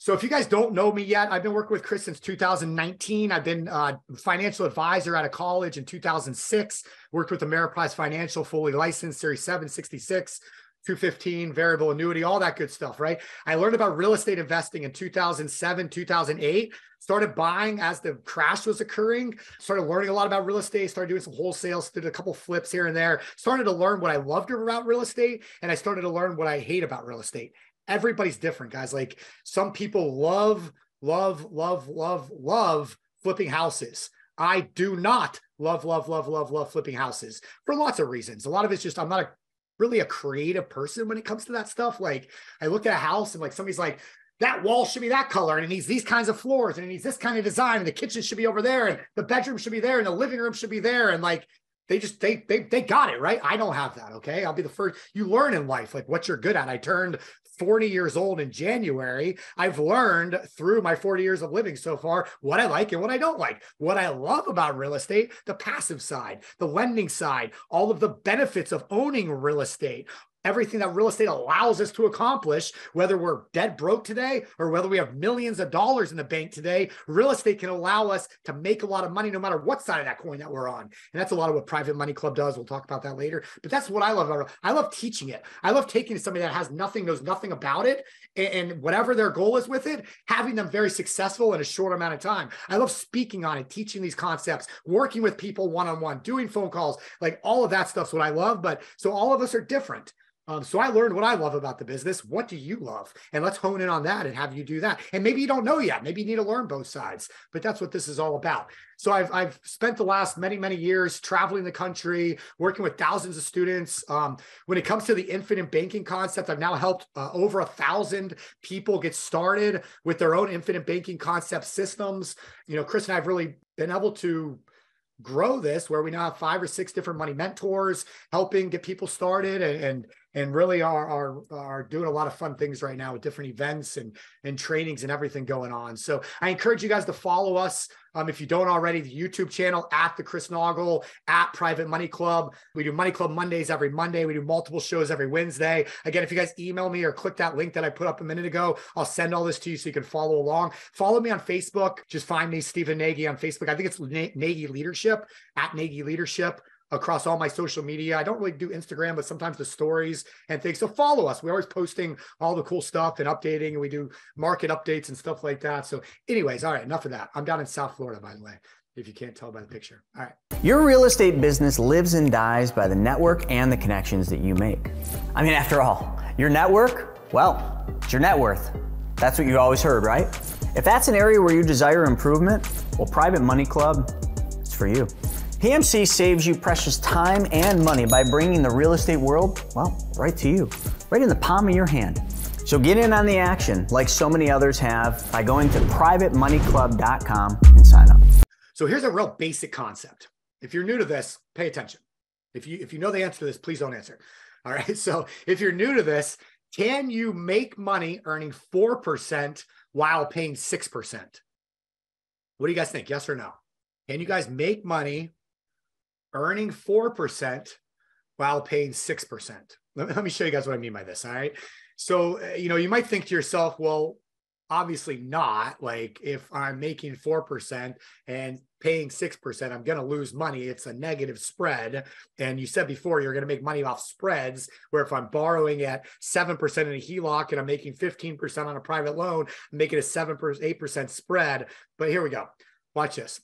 So if you guys don't know me yet, I've been working with Chris since 2019. I've been a financial advisor out of college in 2006. Worked with Ameriprise Financial, fully licensed, Series 766, 215, variable annuity, all that good stuff, right? I learned about real estate investing in 2007, 2008. Started buying as the crash was occurring. Started learning a lot about real estate. Started doing some wholesales. Did a couple flips here and there. Started to learn what I loved about real estate, and I started to learn what I hate about real estate everybody's different, guys. Like some people love, love, love, love, love flipping houses. I do not love, love, love, love, love flipping houses for lots of reasons. A lot of it's just I'm not a really a creative person when it comes to that stuff. Like I look at a house and like somebody's like, that wall should be that color and it needs these kinds of floors and it needs this kind of design and the kitchen should be over there and the bedroom should be there and the living room should be there and like they just they they they got it right? I don't have that okay? I'll be the first you learn in life like what you're good at. I turned 40 years old in January, I've learned through my 40 years of living so far what I like and what I don't like. What I love about real estate, the passive side, the lending side, all of the benefits of owning real estate, everything that real estate allows us to accomplish, whether we're dead broke today or whether we have millions of dollars in the bank today, real estate can allow us to make a lot of money no matter what side of that coin that we're on. And that's a lot of what Private Money Club does. We'll talk about that later. But that's what I love about it. I love teaching it. I love taking somebody that has nothing, knows nothing about it, and, and whatever their goal is with it, having them very successful in a short amount of time. I love speaking on it, teaching these concepts, working with people one on one, doing phone calls, like all of that stuff's what I love. But so all of us are different. Um, so I learned what I love about the business. What do you love? And let's hone in on that and have you do that. And maybe you don't know yet. Maybe you need to learn both sides, but that's what this is all about. So I've, I've spent the last many, many years traveling the country, working with thousands of students. Um, when it comes to the infinite banking concept, I've now helped uh, over a thousand people get started with their own infinite banking concept systems. You know, Chris and I have really been able to grow this where we now have five or six different money mentors helping get people started and, and and really are, are are doing a lot of fun things right now with different events and and trainings and everything going on. So I encourage you guys to follow us. Um, if you don't already, the YouTube channel at the Chris Naugle at Private Money Club. We do Money Club Mondays every Monday. We do multiple shows every Wednesday. Again, if you guys email me or click that link that I put up a minute ago, I'll send all this to you so you can follow along. Follow me on Facebook. Just find me Stephen Nagy on Facebook. I think it's Nagy Leadership at Nagy Leadership across all my social media. I don't really do Instagram, but sometimes the stories and things. So follow us. We're always posting all the cool stuff and updating, and we do market updates and stuff like that. So, anyways, all right, enough of that. I'm down in South Florida, by the way, if you can't tell by the picture. All right. Your real estate business lives and dies by the network and the connections that you make. I mean, after all, your network, well, it's your net worth. That's what you always heard, right? If that's an area where you desire improvement, well, Private Money Club, it's for you. PMC saves you precious time and money by bringing the real estate world, well, right to you, right in the palm of your hand. So get in on the action like so many others have by going to privatemoneyclub.com and sign up. So here's a real basic concept. If you're new to this, pay attention. If you if you know the answer to this, please don't answer. All right. So if you're new to this, can you make money earning 4% while paying 6%? What do you guys think? Yes or no? Can you guys make money earning 4% while paying 6%. Let, me show you guys what I mean by this. All right. So, uh, you know, you might think to yourself, well, obviously not. Like if I'm making 4% and paying 6%, I'm going to lose money. It's a negative spread. And you said before, you're going to make money off spreads, where if I'm borrowing at 7% in a HELOC and I'm making 15% on a private loan, I'm making a 7%, 8% spread. But here we go. Watch this.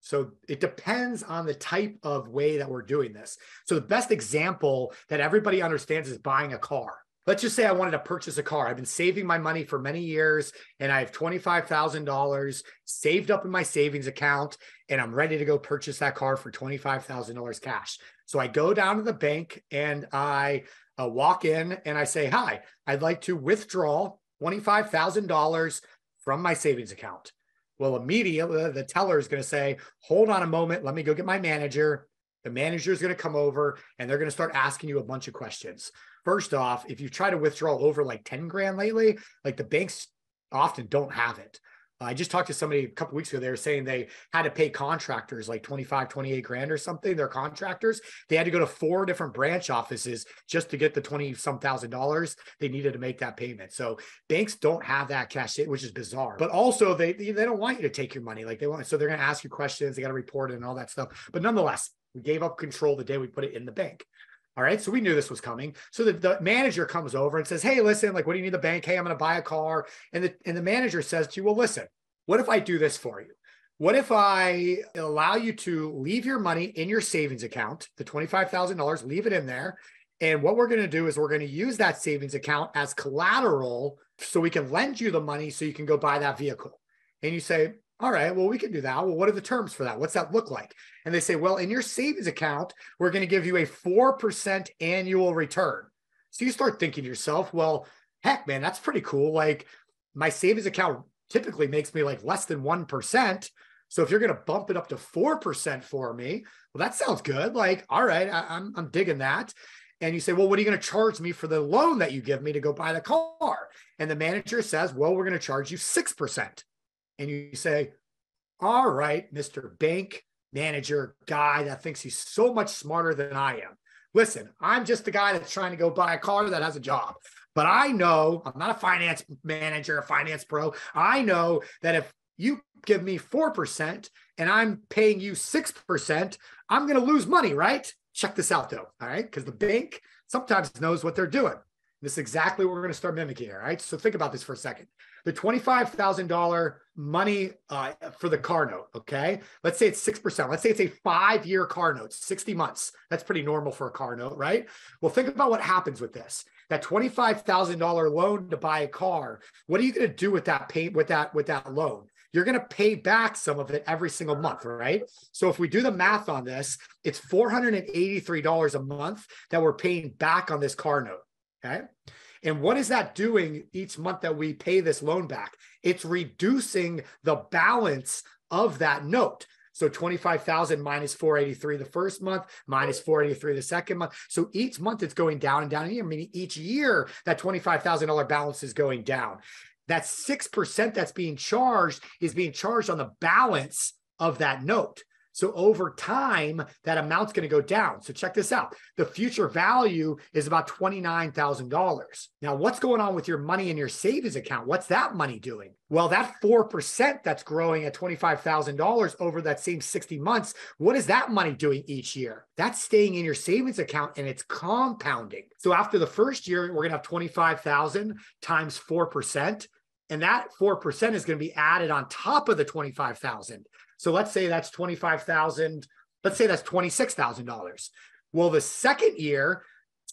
So it depends on the type of way that we're doing this. So the best example that everybody understands is buying a car. Let's just say I wanted to purchase a car. I've been saving my money for many years and I have $25,000 saved up in my savings account and I'm ready to go purchase that car for $25,000 cash. So I go down to the bank and I uh, walk in and I say, Hi, I'd like to withdraw $25,000 from my savings account. Well, immediately uh, the teller is going to say, hold on a moment. Let me go get my manager. The manager is going to come over and they're going to start asking you a bunch of questions. First off, if you try to withdraw over like 10 grand lately, like the banks often don't have it. I just talked to somebody a couple weeks ago. They were saying they had to pay contractors like 25, 28 grand or something. They're contractors. They had to go to four different branch offices just to get the 20 some thousand dollars they needed to make that payment. So banks don't have that cash, which is bizarre. But also they they don't want you to take your money like they want. So they're going to ask you questions. They got to report it and all that stuff. But nonetheless, we gave up control the day we put it in the bank. All right. So we knew this was coming. So the, the, manager comes over and says, Hey, listen, like, what do you need the bank? Hey, I'm going to buy a car. And the, and the manager says to you, Well, listen, what if I do this for you? What if I allow you to leave your money in your savings account, the $25,000, leave it in there. And what we're going to do is we're going to use that savings account as collateral so we can lend you the money so you can go buy that vehicle. And you say, all right, well, we can do that. Well, what are the terms for that? What's that look like? And they say, well, in your savings account, we're going to give you a 4% annual return. So you start thinking to yourself, well, heck, man, that's pretty cool. Like my savings account typically makes me like less than 1%. So if you're going to bump it up to 4% for me, well, that sounds good. Like, all right, I, I'm, I'm digging that. And you say, well, what are you going to charge me for the loan that you give me to go buy the car? And the manager says, well, we're going to charge you 6%. And you say, all right, Mr. Bank manager guy that thinks he's so much smarter than I am. Listen, I'm just the guy that's trying to go buy a car that has a job. But I know I'm not a finance manager, a finance pro. I know that if you give me 4% and I'm paying you 6%, I'm going to lose money, right? Check this out though. All right. Because the bank sometimes knows what they're doing. This is exactly what we're going to start mimicking All right. So think about this for a second. The $25,000 money uh, for the car note. Okay. Let's say it's 6%. Let's say it's a five year car note, 60 months. That's pretty normal for a car note, right? Well, think about what happens with this. That $25,000 loan to buy a car. What are you going to do with that pay with that with that loan? you're going to pay back some of it every single month, right? So if we do the math on this, it's $483 a month that we're paying back on this car note. Okay. And what is that doing each month that we pay this loan back? It's reducing the balance of that note. So 25,000 minus 483 the first month, minus 483 the second month. So each month it's going down and down. I mean, each year that $25,000 balance is going down. That 6% that's being charged is being charged on the balance of that note. So over time, that amount's going to go down. So check this out. The future value is about $29,000. Now, what's going on with your money in your savings account? What's that money doing? Well, that 4% that's growing at $25,000 over that same 60 months, what is that money doing each year? That's staying in your savings account and it's compounding. So after the first year, we're going to have 25,000 times 4%. And that 4% is going to be added on top of the 25,000. So let's say that's 25,000. Let's say that's $26,000. Well, the second year,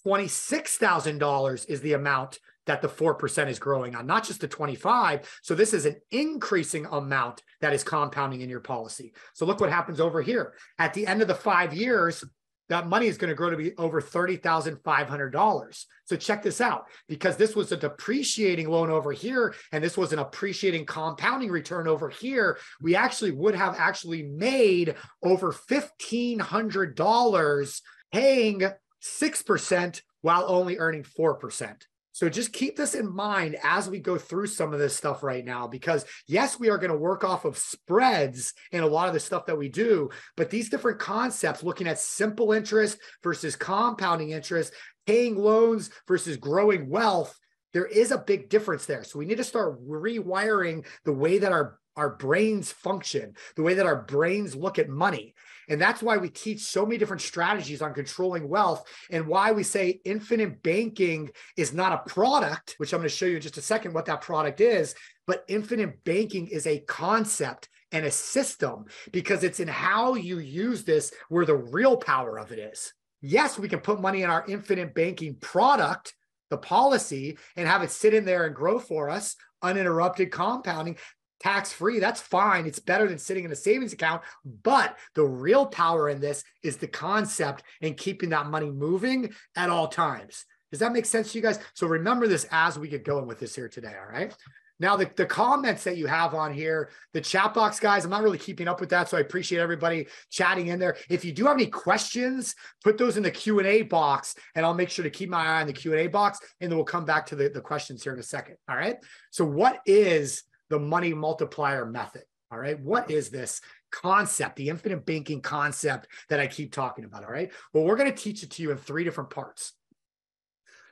$26,000 is the amount that the 4% is growing on, not just the 25. So this is an increasing amount that is compounding in your policy. So look what happens over here. At the end of the five years, that money is going to grow to be over $30,500. So check this out because this was a depreciating loan over here and this was an appreciating compounding return over here. We actually would have actually made over $1,500 paying 6% while only earning 4%. So just keep this in mind as we go through some of this stuff right now, because yes, we are going to work off of spreads in a lot of the stuff that we do, but these different concepts, looking at simple interest versus compounding interest, paying loans versus growing wealth, there is a big difference there. So we need to start rewiring the way that our our brains function, the way that our brains look at money. And that's why we teach so many different strategies on controlling wealth and why we say infinite banking is not a product, which I'm going to show you in just a second what that product is. But infinite banking is a concept and a system because it's in how you use this where the real power of it is. Yes, we can put money in our infinite banking product, the policy, and have it sit in there and grow for us uninterrupted compounding tax free, that's fine. It's better than sitting in a savings account. But the real power in this is the concept and keeping that money moving at all times. Does that make sense to you guys? So remember this as we get going with this here today. All right. Now, the, the comments that you have on here, the chat box, guys, I'm not really keeping up with that. So I appreciate everybody chatting in there. If you do have any questions, put those in the Q&A box and I'll make sure to keep my eye on the Q&A box and then we'll come back to the, the questions here in a second. All right. So what is the money multiplier method. All right. What is this concept, the infinite banking concept that I keep talking about? All right. Well, we're going to teach it to you in three different parts.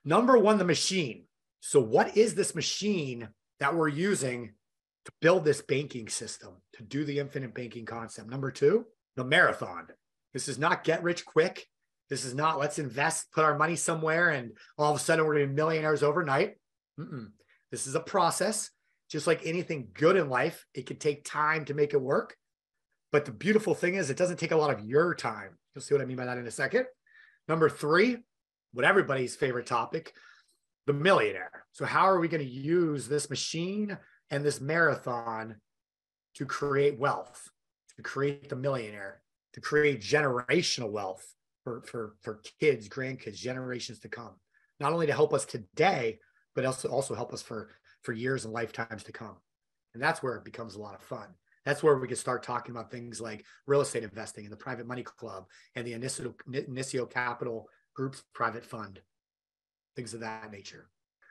Number one, the machine. So, what is this machine that we're using to build this banking system, to do the infinite banking concept? Number two, the marathon. This is not get rich quick. This is not let's invest, put our money somewhere, and all of a sudden we're going to be millionaires overnight. Mm-mm. This is a process just like anything good in life, it can take time to make it work. But the beautiful thing is, it doesn't take a lot of your time. You'll see what I mean by that in a second. Number three, what everybody's favorite topic, the millionaire. So, how are we going to use this machine and this marathon to create wealth, to create the millionaire, to create generational wealth for, for, for kids, grandkids, generations to come? Not only to help us today, but also, also help us for for years and lifetimes to come. And that's where it becomes a lot of fun. That's where we can start talking about things like real estate investing and the private money club and the Inicio, Inicio Capital Group's private fund, things of that nature.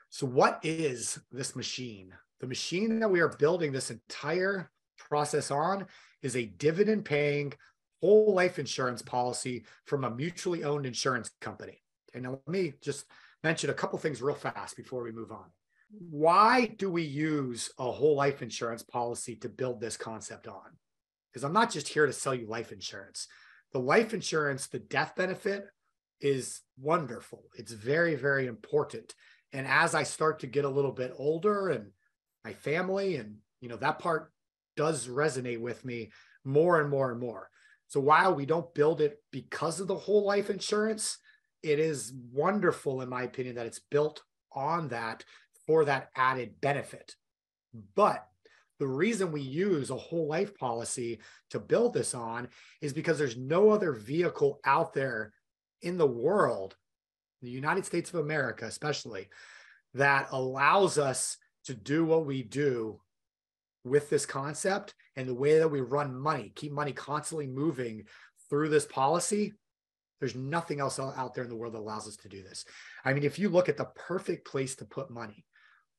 So, what is this machine? The machine that we are building this entire process on is a dividend paying whole life insurance policy from a mutually owned insurance company. And now let me just mention a couple things real fast before we move on. Why do we use a whole life insurance policy to build this concept on? Because I'm not just here to sell you life insurance. The life insurance, the death benefit is wonderful. It's very, very important. And as I start to get a little bit older and my family and you know that part does resonate with me more and more and more. So while we don't build it because of the whole life insurance, it is wonderful in my opinion that it's built on that for that added benefit. But the reason we use a whole life policy to build this on is because there's no other vehicle out there in the world, the United States of America especially, that allows us to do what we do with this concept and the way that we run money, keep money constantly moving through this policy. There's nothing else out there in the world that allows us to do this. I mean, if you look at the perfect place to put money,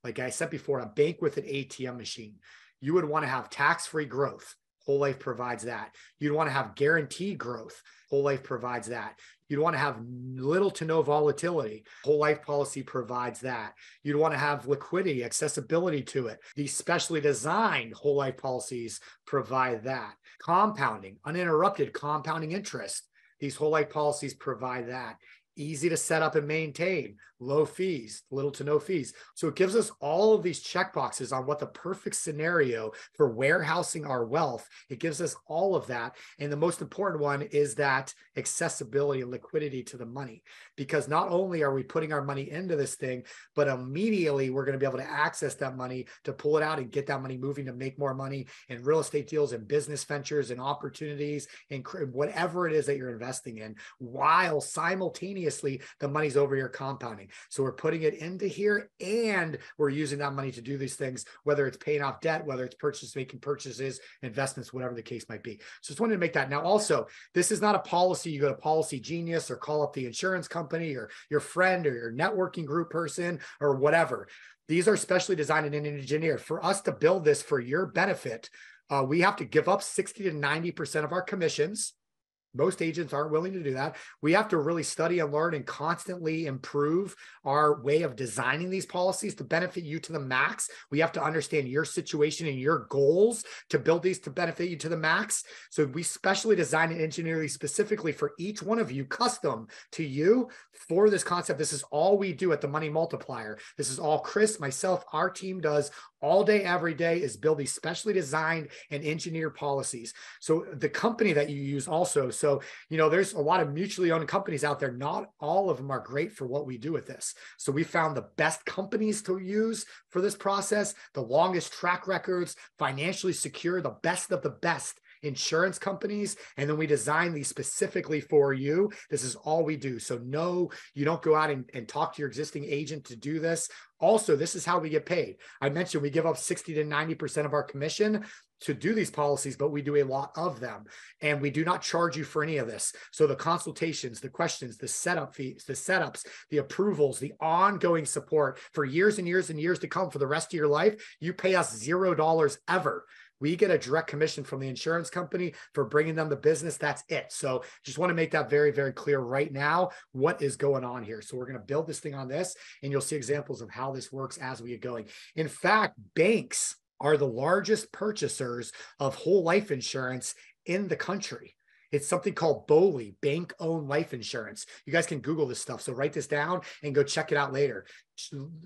like I said before, a bank with an ATM machine, you would want to have tax free growth. Whole Life provides that. You'd want to have guaranteed growth. Whole Life provides that. You'd want to have little to no volatility. Whole life policy provides that. You'd want to have liquidity, accessibility to it. These specially designed whole life policies provide that. Compounding, uninterrupted compounding interest. These whole life policies provide that easy to set up and maintain, low fees, little to no fees. So it gives us all of these check boxes on what the perfect scenario for warehousing our wealth. It gives us all of that. And the most important one is that accessibility and liquidity to the money. Because not only are we putting our money into this thing, but immediately we're going to be able to access that money to pull it out and get that money moving to make more money in real estate deals and business ventures and opportunities and whatever it is that you're investing in while simultaneously the money's over here compounding. So we're putting it into here and we're using that money to do these things, whether it's paying off debt, whether it's purchase, making purchases, investments, whatever the case might be. So just wanted to make that. Now, also, this is not a policy. You go to Policy Genius or call up the insurance company or your friend or your networking group person or whatever. These are specially designed and engineered for us to build this for your benefit. Uh, we have to give up 60 to 90% of our commissions most agents aren't willing to do that. We have to really study and learn and constantly improve our way of designing these policies to benefit you to the max. We have to understand your situation and your goals to build these to benefit you to the max. So we specially design and engineer these specifically for each one of you, custom to you for this concept. This is all we do at the Money Multiplier. This is all Chris, myself, our team does all day, every day is build these specially designed and engineered policies. So the company that you use also. So, you know, there's a lot of mutually owned companies out there. Not all of them are great for what we do with this. So we found the best companies to use for this process, the longest track records, financially secure, the best of the best insurance companies and then we design these specifically for you this is all we do so no you don't go out and, and talk to your existing agent to do this also this is how we get paid i mentioned we give up 60 to 90% of our commission to do these policies, but we do a lot of them. And we do not charge you for any of this. So the consultations, the questions, the setup fees, the setups, the approvals, the ongoing support for years and years and years to come for the rest of your life, you pay us zero dollars ever. We get a direct commission from the insurance company for bringing them the business. That's it. So just want to make that very, very clear right now what is going on here. So we're going to build this thing on this, and you'll see examples of how this works as we get going. In fact, banks are the largest purchasers of whole life insurance in the country. It's something called BOLI, bank owned life insurance. You guys can Google this stuff. So write this down and go check it out later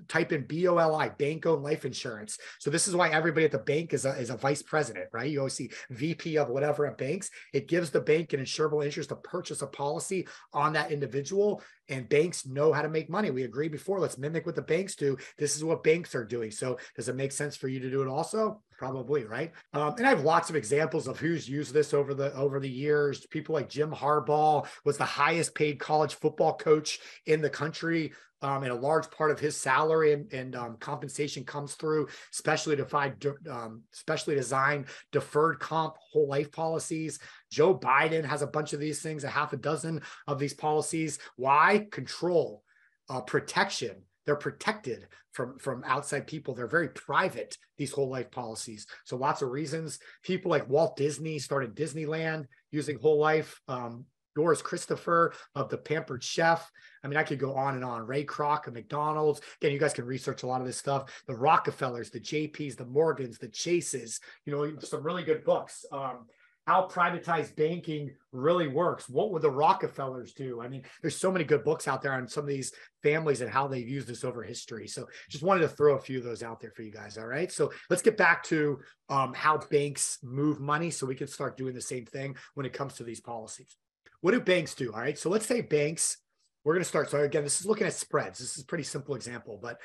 type in BOLI, bank owned life insurance. So this is why everybody at the bank is a, is a vice president, right? You always see VP of whatever at banks. It gives the bank an insurable interest to purchase a policy on that individual. And banks know how to make money. We agreed before. Let's mimic what the banks do. This is what banks are doing. So does it make sense for you to do it also? Probably, right? Um, and I have lots of examples of who's used this over the over the years. People like Jim Harbaugh was the highest paid college football coach in the country um, and a large part of his salary and, and um, compensation comes through specially defined, um, specially designed deferred comp whole life policies. Joe Biden has a bunch of these things, a half a dozen of these policies. Why? Control, uh, protection. They're protected from from outside people. They're very private. These whole life policies. So lots of reasons. People like Walt Disney started Disneyland using whole life. Um, Doris Christopher of the Pampered Chef. I mean, I could go on and on. Ray Kroc of McDonald's. Again, you guys can research a lot of this stuff. The Rockefellers, the JPs, the Morgans, the Chases. You know, some really good books. Um, how privatized banking really works. What would the Rockefellers do? I mean, there's so many good books out there on some of these families and how they've used this over history. So just wanted to throw a few of those out there for you guys. All right. So let's get back to um, how banks move money so we can start doing the same thing when it comes to these policies. What do banks do? All right. So let's say banks, we're going to start. So again, this is looking at spreads. This is a pretty simple example, but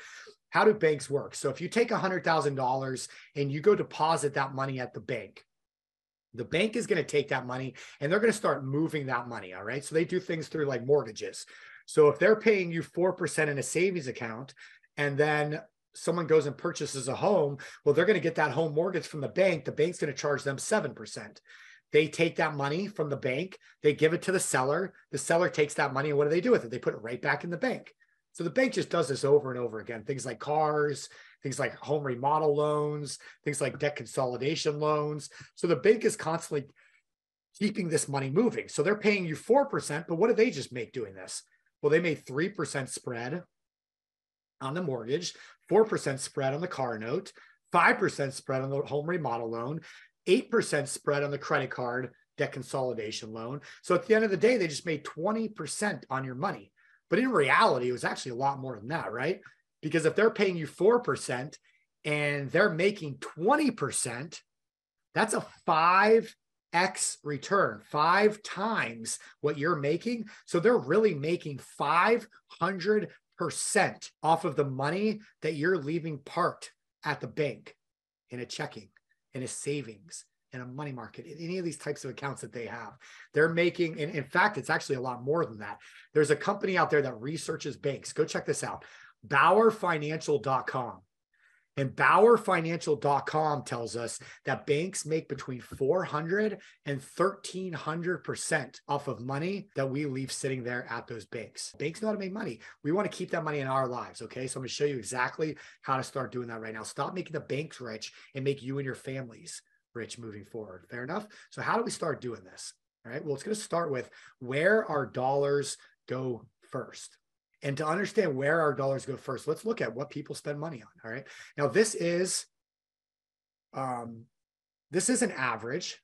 how do banks work? So if you take $100,000 and you go deposit that money at the bank, the bank is going to take that money and they're going to start moving that money. All right. So they do things through like mortgages. So if they're paying you 4% in a savings account and then someone goes and purchases a home, well, they're going to get that home mortgage from the bank. The bank's going to charge them 7%. They take that money from the bank, they give it to the seller. The seller takes that money, and what do they do with it? They put it right back in the bank. So the bank just does this over and over again. Things like cars, things like home remodel loans, things like debt consolidation loans. So the bank is constantly keeping this money moving. So they're paying you 4%, but what do they just make doing this? Well, they made 3% spread on the mortgage, 4% spread on the car note, 5% spread on the home remodel loan, 8% spread on the credit card debt consolidation loan. So at the end of the day, they just made 20% on your money. But in reality, it was actually a lot more than that, right? Because if they're paying you 4% and they're making 20%, that's a 5x return, five times what you're making. So they're really making 500% off of the money that you're leaving parked at the bank in a checking, in a savings, in a money market, in any of these types of accounts that they have. They're making, and in fact, it's actually a lot more than that. There's a company out there that researches banks. Go check this out BauerFinancial.com. And BauerFinancial.com tells us that banks make between 400 and 1300% off of money that we leave sitting there at those banks. Banks know how to make money. We want to keep that money in our lives. Okay. So I'm going to show you exactly how to start doing that right now. Stop making the banks rich and make you and your families rich moving forward. Fair enough. So, how do we start doing this? All right. Well, it's going to start with where our dollars go first. And to understand where our dollars go first, let's look at what people spend money on. All right. Now, this is um, this is an average.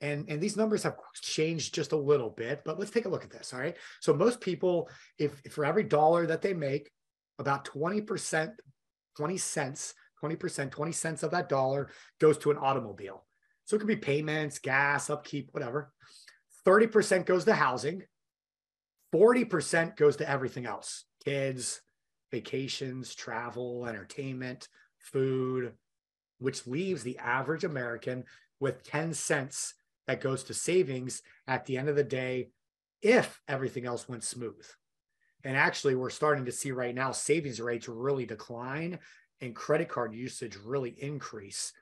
And, and these numbers have changed just a little bit, but let's take a look at this. All right. So most people, if, if for every dollar that they make, about 20%, 20 cents, 20%, 20 cents of that dollar goes to an automobile. So it could be payments, gas, upkeep, whatever. 30% goes to housing. 40% goes to everything else kids, vacations, travel, entertainment, food, which leaves the average American with 10 cents that goes to savings at the end of the day if everything else went smooth. And actually, we're starting to see right now savings rates really decline and credit card usage really increase,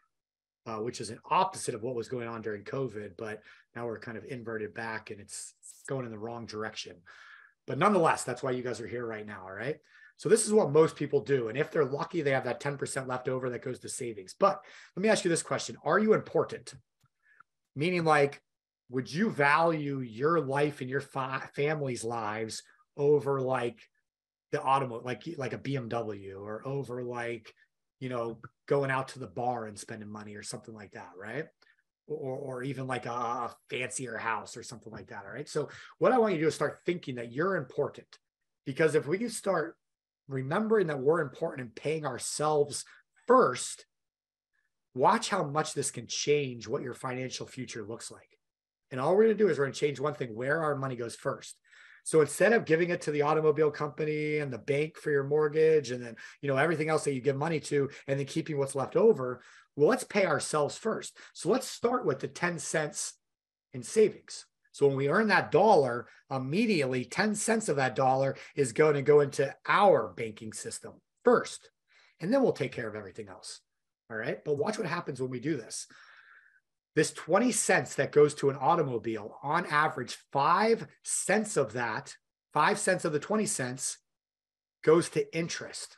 uh, which is an opposite of what was going on during COVID. But now we're kind of inverted back and it's going in the wrong direction. But nonetheless, that's why you guys are here right now. All right. So this is what most people do. And if they're lucky, they have that 10% left over that goes to savings. But let me ask you this question Are you important? Meaning, like, would you value your life and your fa- family's lives over like the automotive, like like a BMW, or over like you know going out to the bar and spending money or something like that, right? Or, or even like a fancier house or something like that. All right. So, what I want you to do is start thinking that you're important. Because if we can start remembering that we're important and paying ourselves first, watch how much this can change what your financial future looks like. And all we're going to do is we're going to change one thing where our money goes first. So instead of giving it to the automobile company and the bank for your mortgage and then, you know, everything else that you give money to and then keeping what's left over, well, let's pay ourselves first. So let's start with the 10 cents in savings. So when we earn that dollar, immediately 10 cents of that dollar is going to go into our banking system first. And then we'll take care of everything else. All right. But watch what happens when we do this. This 20 cents that goes to an automobile, on average, five cents of that, five cents of the 20 cents goes to interest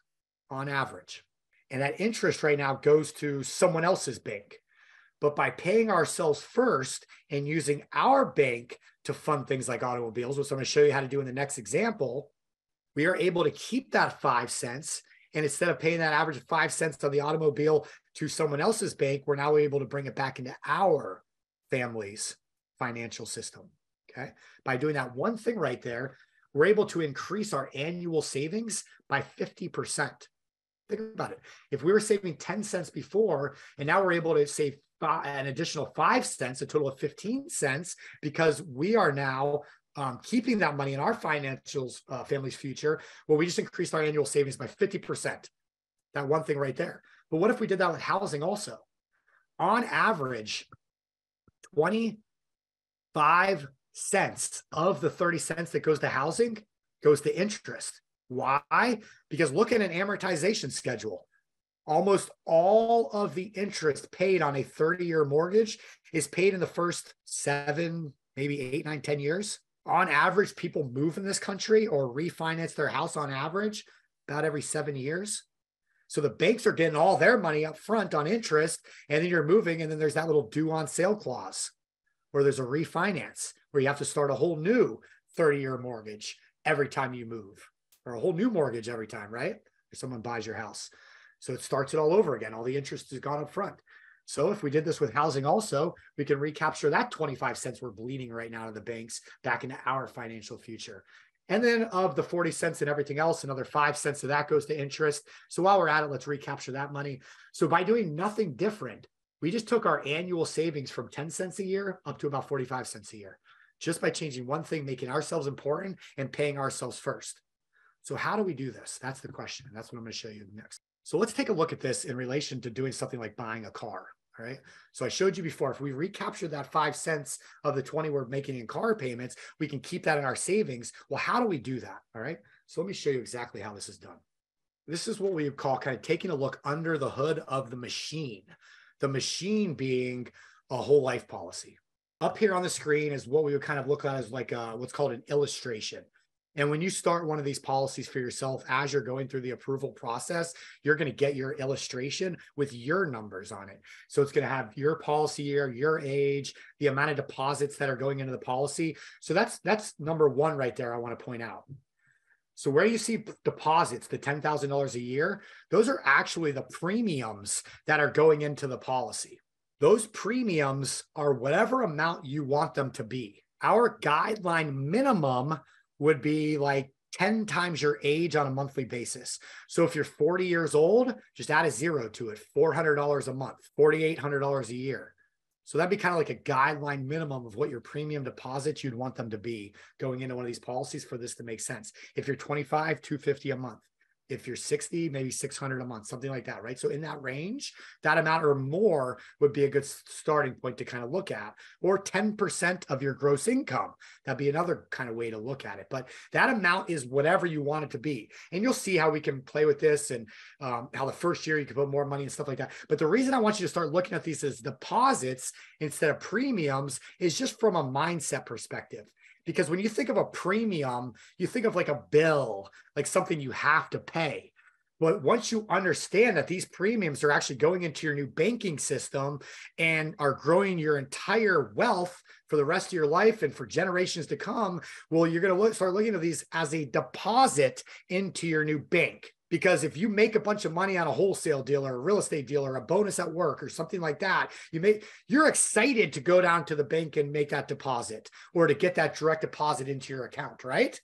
on average. And that interest right now goes to someone else's bank. But by paying ourselves first and using our bank to fund things like automobiles, which I'm going to show you how to do in the next example, we are able to keep that five cents. And instead of paying that average of five cents on the automobile to someone else's bank, we're now able to bring it back into our family's financial system. Okay. By doing that one thing right there, we're able to increase our annual savings by 50%. Think about it. If we were saving 10 cents before, and now we're able to save an additional five cents, a total of 15 cents, because we are now um, keeping that money in our financials, uh, family's future, well, we just increased our annual savings by 50%. That one thing right there. But what if we did that with housing also? On average, 25 cents of the 30 cents that goes to housing goes to interest. Why? Because look at an amortization schedule. Almost all of the interest paid on a 30 year mortgage is paid in the first seven, maybe eight, nine, ten years. On average, people move in this country or refinance their house on average about every seven years. So the banks are getting all their money up front on interest, and then you're moving, and then there's that little due on sale clause where there's a refinance where you have to start a whole new 30 year mortgage every time you move or a whole new mortgage every time, right? If someone buys your house. So it starts it all over again. All the interest is gone up front. So if we did this with housing also, we can recapture that 25 cents we're bleeding right now to the banks back into our financial future. And then of the 40 cents and everything else, another five cents of that goes to interest. So while we're at it, let's recapture that money. So by doing nothing different, we just took our annual savings from 10 cents a year up to about 45 cents a year just by changing one thing, making ourselves important and paying ourselves first. So, how do we do this? That's the question. That's what I'm going to show you next. So, let's take a look at this in relation to doing something like buying a car. All right. So I showed you before, if we recapture that five cents of the 20 we're making in car payments, we can keep that in our savings. Well, how do we do that? All right. So let me show you exactly how this is done. This is what we call kind of taking a look under the hood of the machine, the machine being a whole life policy up here on the screen is what we would kind of look at as like a, what's called an illustration. And when you start one of these policies for yourself, as you're going through the approval process, you're going to get your illustration with your numbers on it. So it's going to have your policy year, your age, the amount of deposits that are going into the policy. So that's that's number one right there. I want to point out. So where you see deposits, the ten thousand dollars a year, those are actually the premiums that are going into the policy those premiums are whatever amount you want them to be. Our guideline minimum would be like 10 times your age on a monthly basis. So if you're 40 years old, just add a zero to it $400 a month, $4,800 a year. So that'd be kind of like a guideline minimum of what your premium deposits you'd want them to be going into one of these policies for this to make sense. If you're 25, 250 a month if you're 60 maybe 600 a month something like that right? So in that range that amount or more would be a good starting point to kind of look at or 10% of your gross income that'd be another kind of way to look at it but that amount is whatever you want it to be and you'll see how we can play with this and um, how the first year you can put more money and stuff like that but the reason i want you to start looking at these as deposits instead of premiums is just from a mindset perspective because when you think of a premium, you think of like a bill, like something you have to pay. But once you understand that these premiums are actually going into your new banking system and are growing your entire wealth for the rest of your life and for generations to come, well, you're going to look, start looking at these as a deposit into your new bank. Because if you make a bunch of money on a wholesale deal or a real estate deal or a bonus at work or something like that, you make you're excited to go down to the bank and make that deposit or to get that direct deposit into your account, right?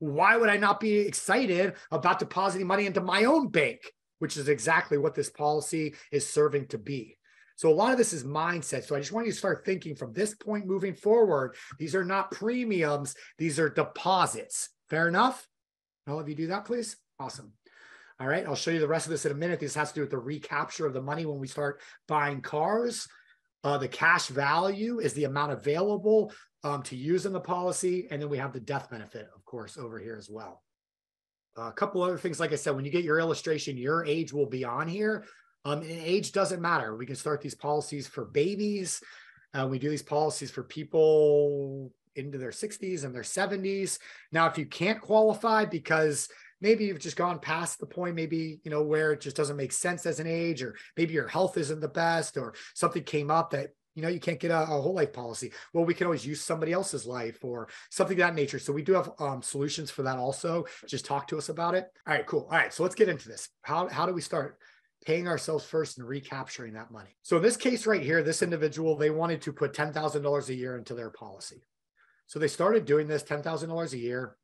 Why would I not be excited about depositing money into my own bank, which is exactly what this policy is serving to be? So a lot of this is mindset. So I just want you to start thinking from this point moving forward. These are not premiums, these are deposits. Fair enough? All of you do that, please. Awesome. All right, I'll show you the rest of this in a minute. This has to do with the recapture of the money when we start buying cars. Uh, the cash value is the amount available um, to use in the policy. And then we have the death benefit, of course, over here as well. a couple other things, like I said, when you get your illustration, your age will be on here. Um, age doesn't matter. We can start these policies for babies. Uh, we do these policies for people into their 60s and their 70s. Now, if you can't qualify because maybe you've just gone past the point, maybe, you know, where it just doesn't make sense as an age, or maybe your health isn't the best, or something came up that you know you can't get a, a, whole life policy. Well we can always use somebody else's life or something of that nature. So we do have um, solutions for that also. Just talk to us about it. All right cool. All right so let's get into this. How, how do we start paying ourselves first and recapturing that money? So in this case right here this individual they wanted to put $10000 a year into their policy. So they started doing this $10000 a year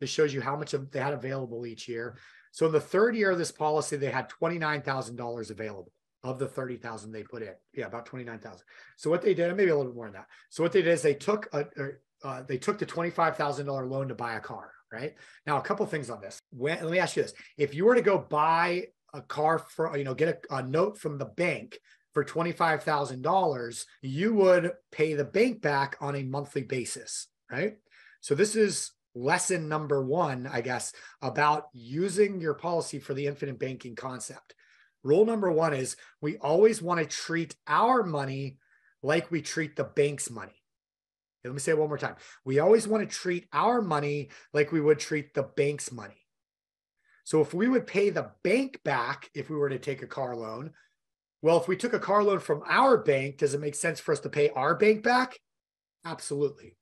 this shows you how much of they had available each year so in the third year of this policy they had $29000 available of the 30,000 they put in. Yeah, about 29,000. So what they did, maybe a little bit more than that. So what they did is they took a, uh, they took the $25,000 loan to buy a car, right? Now, a couple things on this. When, let me ask you this. If you were to go buy a car for, you know, get a, a note from the bank for $25,000, you would pay the bank back on a monthly basis, right? So this is lesson number one, I guess, about using your policy for the infinite banking concept. Rule number one is we always want to treat our money like we treat the bank's money. let me say it one more time. We always want to treat our money like we would treat the bank's money. So if we would pay the bank back if we were to take a car loan, well, if we took a car loan from our bank, does it make sense for us to pay our bank back? Absolutely.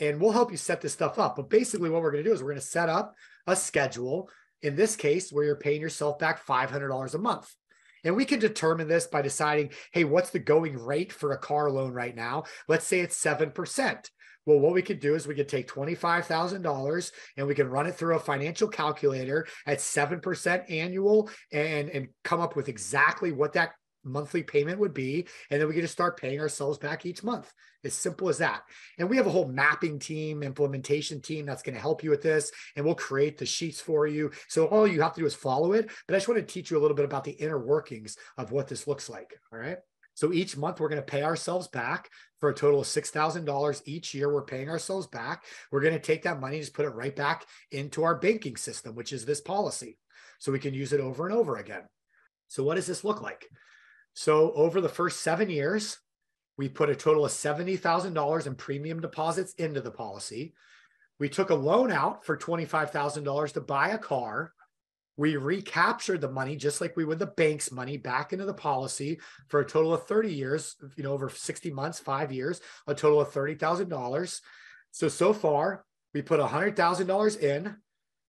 And we'll help you set this stuff up. But basically, what we're going to do is we're going to set up a schedule in this case, where you're paying yourself back $500 a month. And we can determine this by deciding, hey, what's the going rate for a car loan right now? Let's say it's 7%. Well, what we could do is we could take $25,000 and we can run it through a financial calculator at 7% annual and, and come up with exactly what that monthly payment would be. And then we can just start paying ourselves back each month. As simple as that. And we have a whole mapping team, implementation team that's going to help you with this. And we'll create the sheets for you. So all you have to do is follow it. But I just want to teach you a little bit about the inner workings of what this looks like. All right. So each month we're going to pay ourselves back for a total of $6,000 each year. We're paying ourselves back. We're going to take that money, just put it right back into our banking system, which is this policy. So we can use it over and over again. So what does this look like? So over the first seven years, we put a total of $70,000 in premium deposits into the policy. We took a loan out for $25,000 to buy a car. We recaptured the money just like we would the bank's money back into the policy for a total of 30 years, you know, over 60 months, five years, a total of $30,000. So, so far, we put $100,000 in.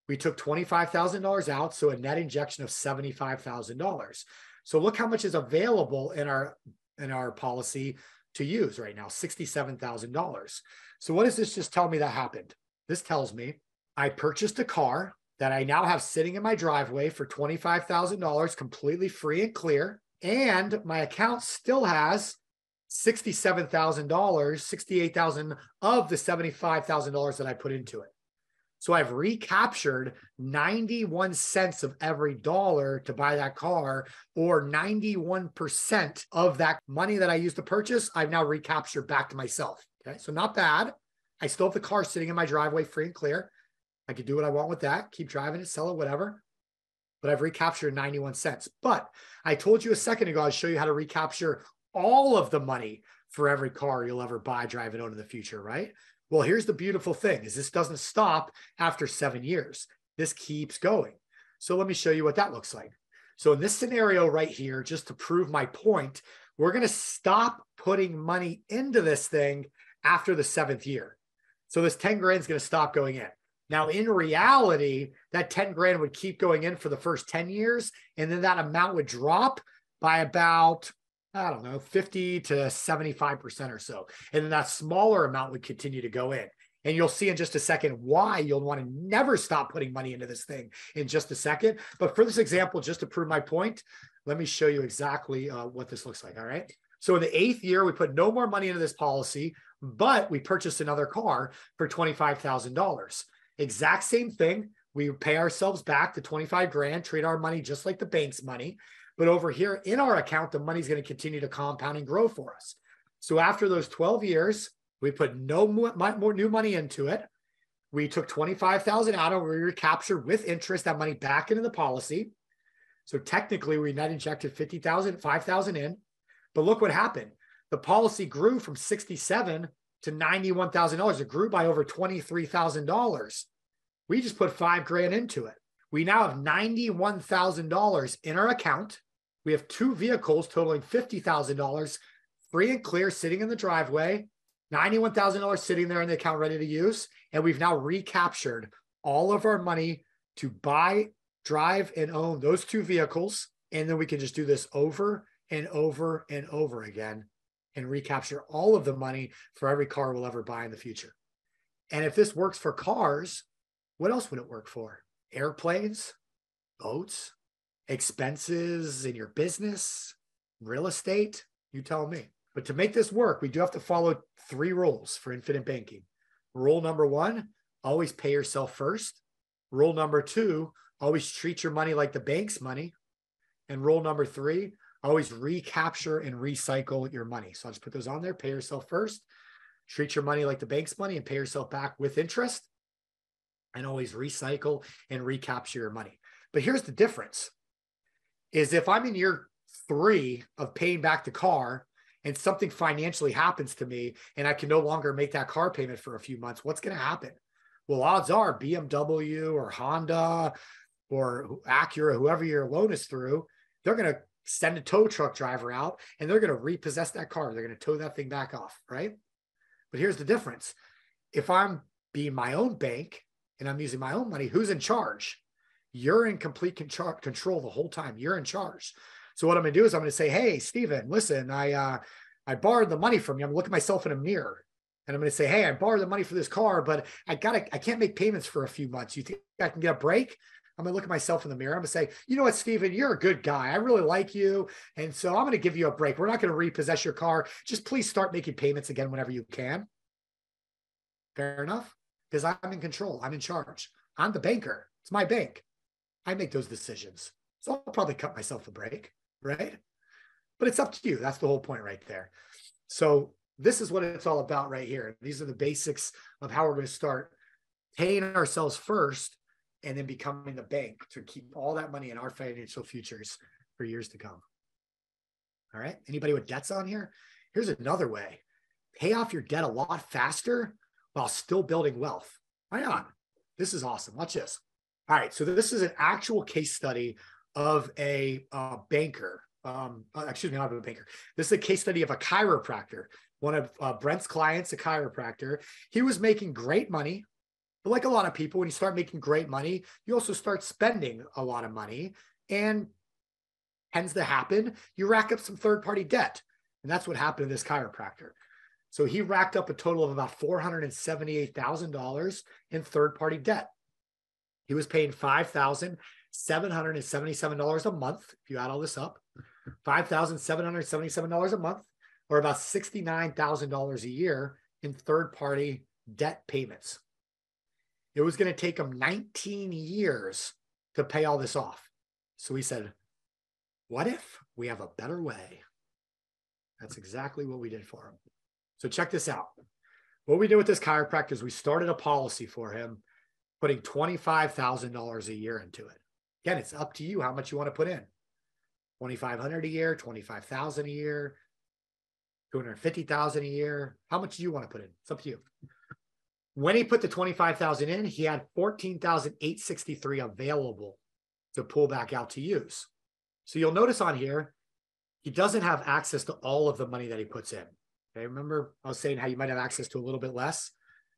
We took $25,000 out. So, a net injection of $75,000. So look how much is available in our in our policy to use right now, $67,000. So what does this just tell me that happened? This tells me I purchased a car that I now have sitting in my driveway for $25,000 completely free and clear and my account still has $67,000, 68,000 of the $75,000 that I put into it. So I've recaptured 91 cents of every dollar to buy that car, or 91% of that money that I used to purchase, I've now recaptured back to myself. Okay. So not bad. I still have the car sitting in my driveway free and clear. I could do what I want with that, keep driving it, sell it, whatever. But I've recaptured 91 cents. But I told you a second ago, I'll show you how to recapture all of the money for every car you'll ever buy, drive, and own in the future, right? Well, here's the beautiful thing is this doesn't stop after seven years. This keeps going. So let me show you what that looks like. So in this scenario right here, just to prove my point, we're going to stop putting money into this thing after the seventh year. So this 10 grand is going to stop going in. Now, in reality, that 10 grand would keep going in for the first 10 years, and then that amount would drop by about I don't know, 50 to 75% or so. And then that smaller amount would continue to go in. And you'll see in just a second why you'll want to never stop putting money into this thing in just a second. But for this example, just to prove my point, let me show you exactly uh, what this looks like. All right. So in the eighth year, we put no more money into this policy, but we purchased another car for $25,000. Exact same thing. We pay ourselves back the 25 grand, treat our money just like the bank's money. But over here in our account, the money's going to continue to compound and grow for us. So after those 12 years, We put no more, new money into it. We took 25,000 out and we recaptured with interest that money back into the policy. So technically we net injected 50,000, 5,000 in. But look what happened. The policy grew from 67 to $91,000. It grew by over $23,000. We just put five grand into it. We now have $91,000 in our account. We have two vehicles totaling $50,000 free and clear sitting in the driveway, $91,000 sitting there in the account ready to use. And we've now recaptured all of our money to buy, drive, and own those two vehicles. And then we can just do this over and over and over again and recapture all of the money for every car we'll ever buy in the future. And if this works for cars, what else would it work for? Airplanes, boats, expenses in your business, real estate? You tell me. But to make this work, we do have to follow three rules for infinite banking. Rule number one always pay yourself first. Rule number two always treat your money like the bank's money. And rule number three always recapture and recycle your money. So I'll just put those on there. Pay yourself first, treat your money like the bank's money, and pay yourself back with interest. And always recycle and recapture your money. But here's the difference is if I'm in year three of paying back the car and something financially happens to me and I can no longer make that car payment for a few months, what's going to happen? Well, odds are BMW or Honda or Acura, whoever your loan is through, they're going to send a tow truck driver out and they're going to repossess that car. They're going to tow that thing back off, right? But here's the difference. If I'm being my own bank and I'm using my own money, who's in charge? You're in complete control the whole time. You're in charge. So what I'm going to do is I'm going to say, "Hey, Stephen, listen, I uh, I borrowed the money from you. I'm looking at myself in a mirror, and I'm going to say, "Hey, I borrowed the money for this car, but I got to I can't make payments for a few months. You think I can get a break?" I'm gonna look at myself in the mirror. I'm gonna say, you know what, Stephen, you're a good guy. I really like you. And so I'm gonna give you a break. We're not gonna repossess your car. Just please start making payments again whenever you can. Fair enough. Because I'm in control. I'm in charge. I'm the banker. It's my bank. I make those decisions. So I'll probably cut myself a break, right? But it's up to you. That's the whole point right there. So this is what it's all about right here. These are the basics of how we're going to start paying ourselves first and then becoming the bank to keep all that money in our financial futures for years to come. All right. Anybody with debts on here? Here's another way pay off your debt a lot faster while still building wealth. Why not? This is awesome. Watch this. All right. So, this is an actual case study of a banker. Um, uh, excuse me, not a banker. This is a case study of a chiropractor. One of uh, Brent's clients, a chiropractor. He was making great money but like a lot of people, when you start making great money, you also start spending a lot of money. And tends to happen, you rack up some third party debt. And that's what happened to this chiropractor. So he racked up a total of about $478,000 in third party debt. He was paying $5,777 a month, if you add all this up, $5,777 a month, or about $69,000 a year in third party debt payments. It was going to take him 19 years to pay all this off. So he said, What if we have a better way? That's exactly what we did for him. So check this out. What we did with this chiropractor is we started a policy for him, putting $25,000 a year into it. Again, it's up to you how much you want to put in. 2500 a year, 25,000 a year, 250,000 a year. How much do you want to put in? It's up to you. When he put the 25,000 in, he had 14,863 available to pull back out to use. So you'll notice on here, he doesn't have access to all of the money that he puts in. Okay, remember I was saying how you might have access to a little bit less.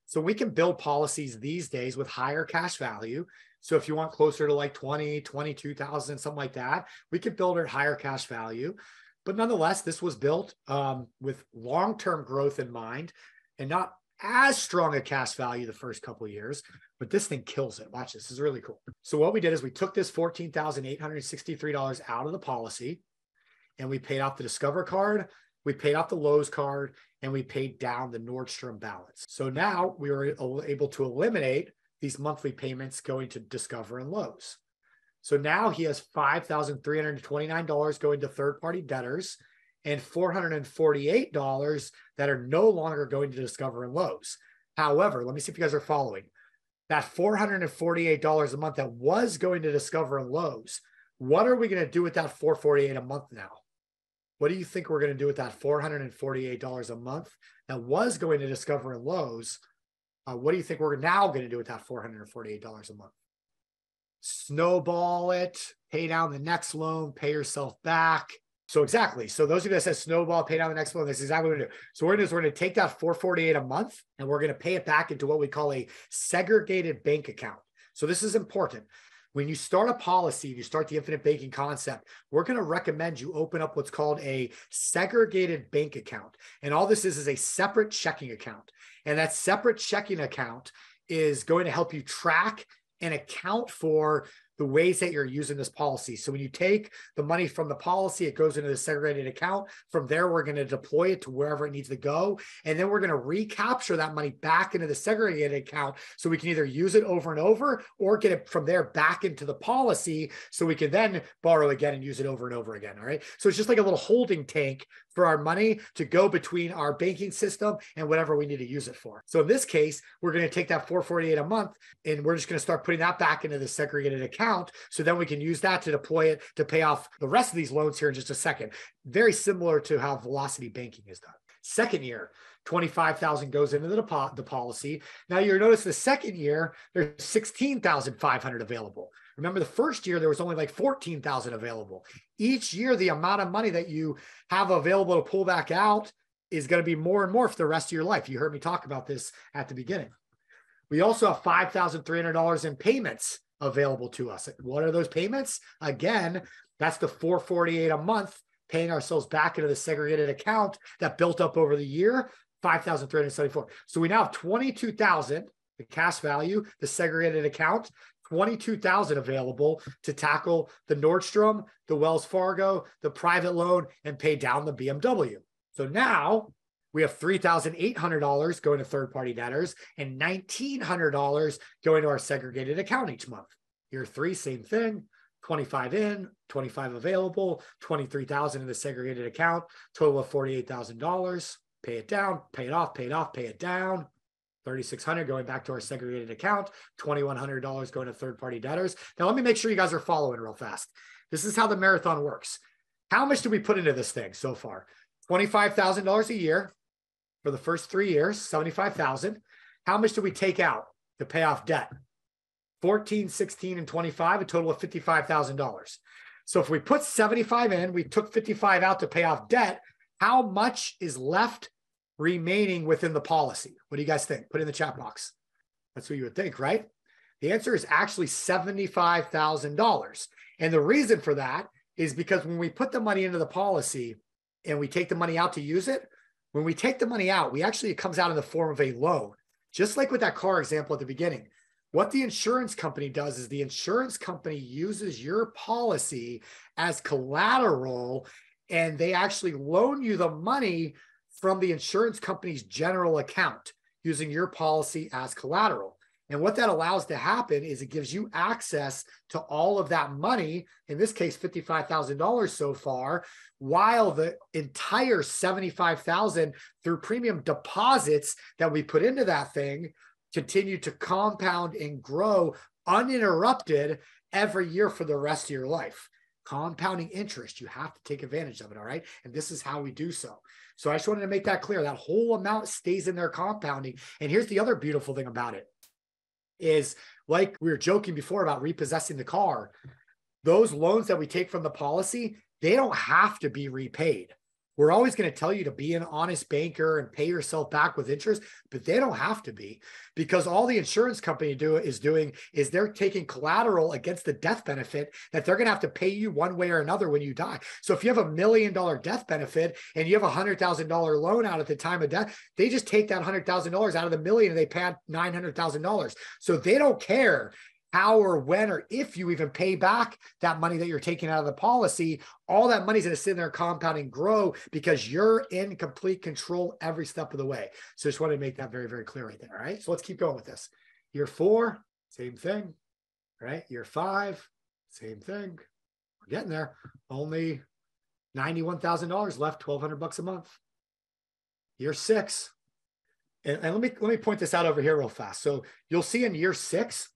So we can build policies these days with higher cash value. So if you want closer to like 20, 22,000, something like that, we could build it at higher cash value. But nonetheless, this was built um, with long-term growth in mind and not as strong a cash value the first couple of years, but this thing kills it. Watch. This is really cool. So what we did is we took this $14,863 out of the policy and we paid off the Discover card, we paid off the Lowe's card, and we paid down the Nordstrom balance. So now we were able to eliminate these monthly payments going to Discover and Lowe's. So now he has $5,329 going to third party debtors and $448 that are no longer going to Discover and Lowe's. However, let me see if you guys are following. That $448 a month that was going to Discover and Lowe's, what are we going to do with that 448 a month now? What do you think we're going to do with that $448 a month that was going to Discover and Lowe's? Uh, what do you think we're now going to do with that $448 a month? Snowball it, pay down the next loan, pay yourself back. So exactly. So those of you that said snowball, pay down the next loan, this is exactly what we're going to do. So we're going to, we're to take that 448 a month and we're going to pay it back into what we call a segregated bank account. So this is important when you start a policy, you start the infinite banking concept, we're going to recommend you open up what's called a segregated bank account. And all this is is a separate checking account. And that separate checking account is going to help you track and account for the ways that you're using this policy. So when you take the money from the policy, it goes into the segregated account. From there, we're going to deploy it to wherever it needs to go. And then we're going to recapture that money back into the segregated account. So we can either use it over and over or get it from there back into the policy. So we can then borrow again and use it over and over again. All right. So it's just like a little holding tank for our money to go between our banking system and whatever we need to use it for. So in this case, we're going to take that 448 a month and we're just going to start putting that back into the segregated account. So then we can use that to deploy it to pay off the rest of these loans here in just a second. Very similar to how velocity banking is done. Second year, 25,000 goes into the, depo- the policy. Now you notice the second year, there's 16,500 available. Remember the first year, there was only like 14,000 available. Each year, the amount of money that you have available to pull back out is going to be more and more for the rest of your life. You heard me talk about this at the beginning. We also have $5,300 in payments available to us. What are those payments? Again, that's the 448 a month paying ourselves back into the segregated account that built up over the year, 5,374. So we now have 22,000 the cash value, the segregated account, 22,000 available to tackle the Nordstrom, the Wells Fargo, the private loan and pay down the BMW. So now we have $3,800 going to third party debtors and $1,900 going to our segregated account each month. Year three, same thing. 25 in, 25 available, 23,000 in the segregated account, total of $48,000. Pay it down, pay it off, pay it off, pay it down. 3600 going back to our segregated account, $2,100 going to third party debtors. Now, let me make sure you guys are following real fast. This is how the marathon works. How much do we put into this thing so far? $25,000 a year for the first three years, 75,000. How much do we take out to pay off debt? 14, 16, and 25, a total of $55,000. So if we put 75 in, we took 55 out to pay off debt, how much is left remaining within the policy? What do you guys think? Put in the chat box. That's what you would think, right? The answer is actually $75,000. And the reason for that is because when we put the money into the policy and we take the money out to use it, when we take the money out, we actually, it comes out in the form of a loan. Just like with that car example at the beginning, what the insurance company does is the insurance company uses your policy as collateral and they actually loan you the money from the insurance company's general account using your policy as collateral. And what that allows to happen is it gives you access to all of that money, in this case, $55,000 so far, while the entire 75,000 through premium deposits that we put into that thing continue to compound and grow uninterrupted every year for the rest of your life. Compounding interest, you have to take advantage of it. All right. And this is how we do so. So I just wanted to make that clear. That whole amount stays in there compounding. And here's the other beautiful thing about it is like we were joking before about repossessing the car. Those loans that we take from the policy, they don't have to be repaid. We're always going to tell you to be an honest banker and pay yourself back with interest, but they don't have to be because all the insurance company do is doing is they're taking collateral against the death benefit that they're going to have to pay you one way or another when you die. So if you have a million dollar death benefit and you have a hundred thousand dollar loan out at the time of death, they just take that hundred thousand dollars out of the million and they pay nine hundred thousand dollars. So they don't care how or when or if you even pay back that money that you're taking out of the policy, all that money's going to sit there compound and grow because you're in complete control every step of the way. So just wanted to make that very, very clear right there. All right. So let's keep going with this. Year four, same thing. Right. Year five, same thing. We're getting there. Only $91,000 left, 1200 bucks a month. Year six. And, and let me let me point this out over here real fast. So you'll see in year six,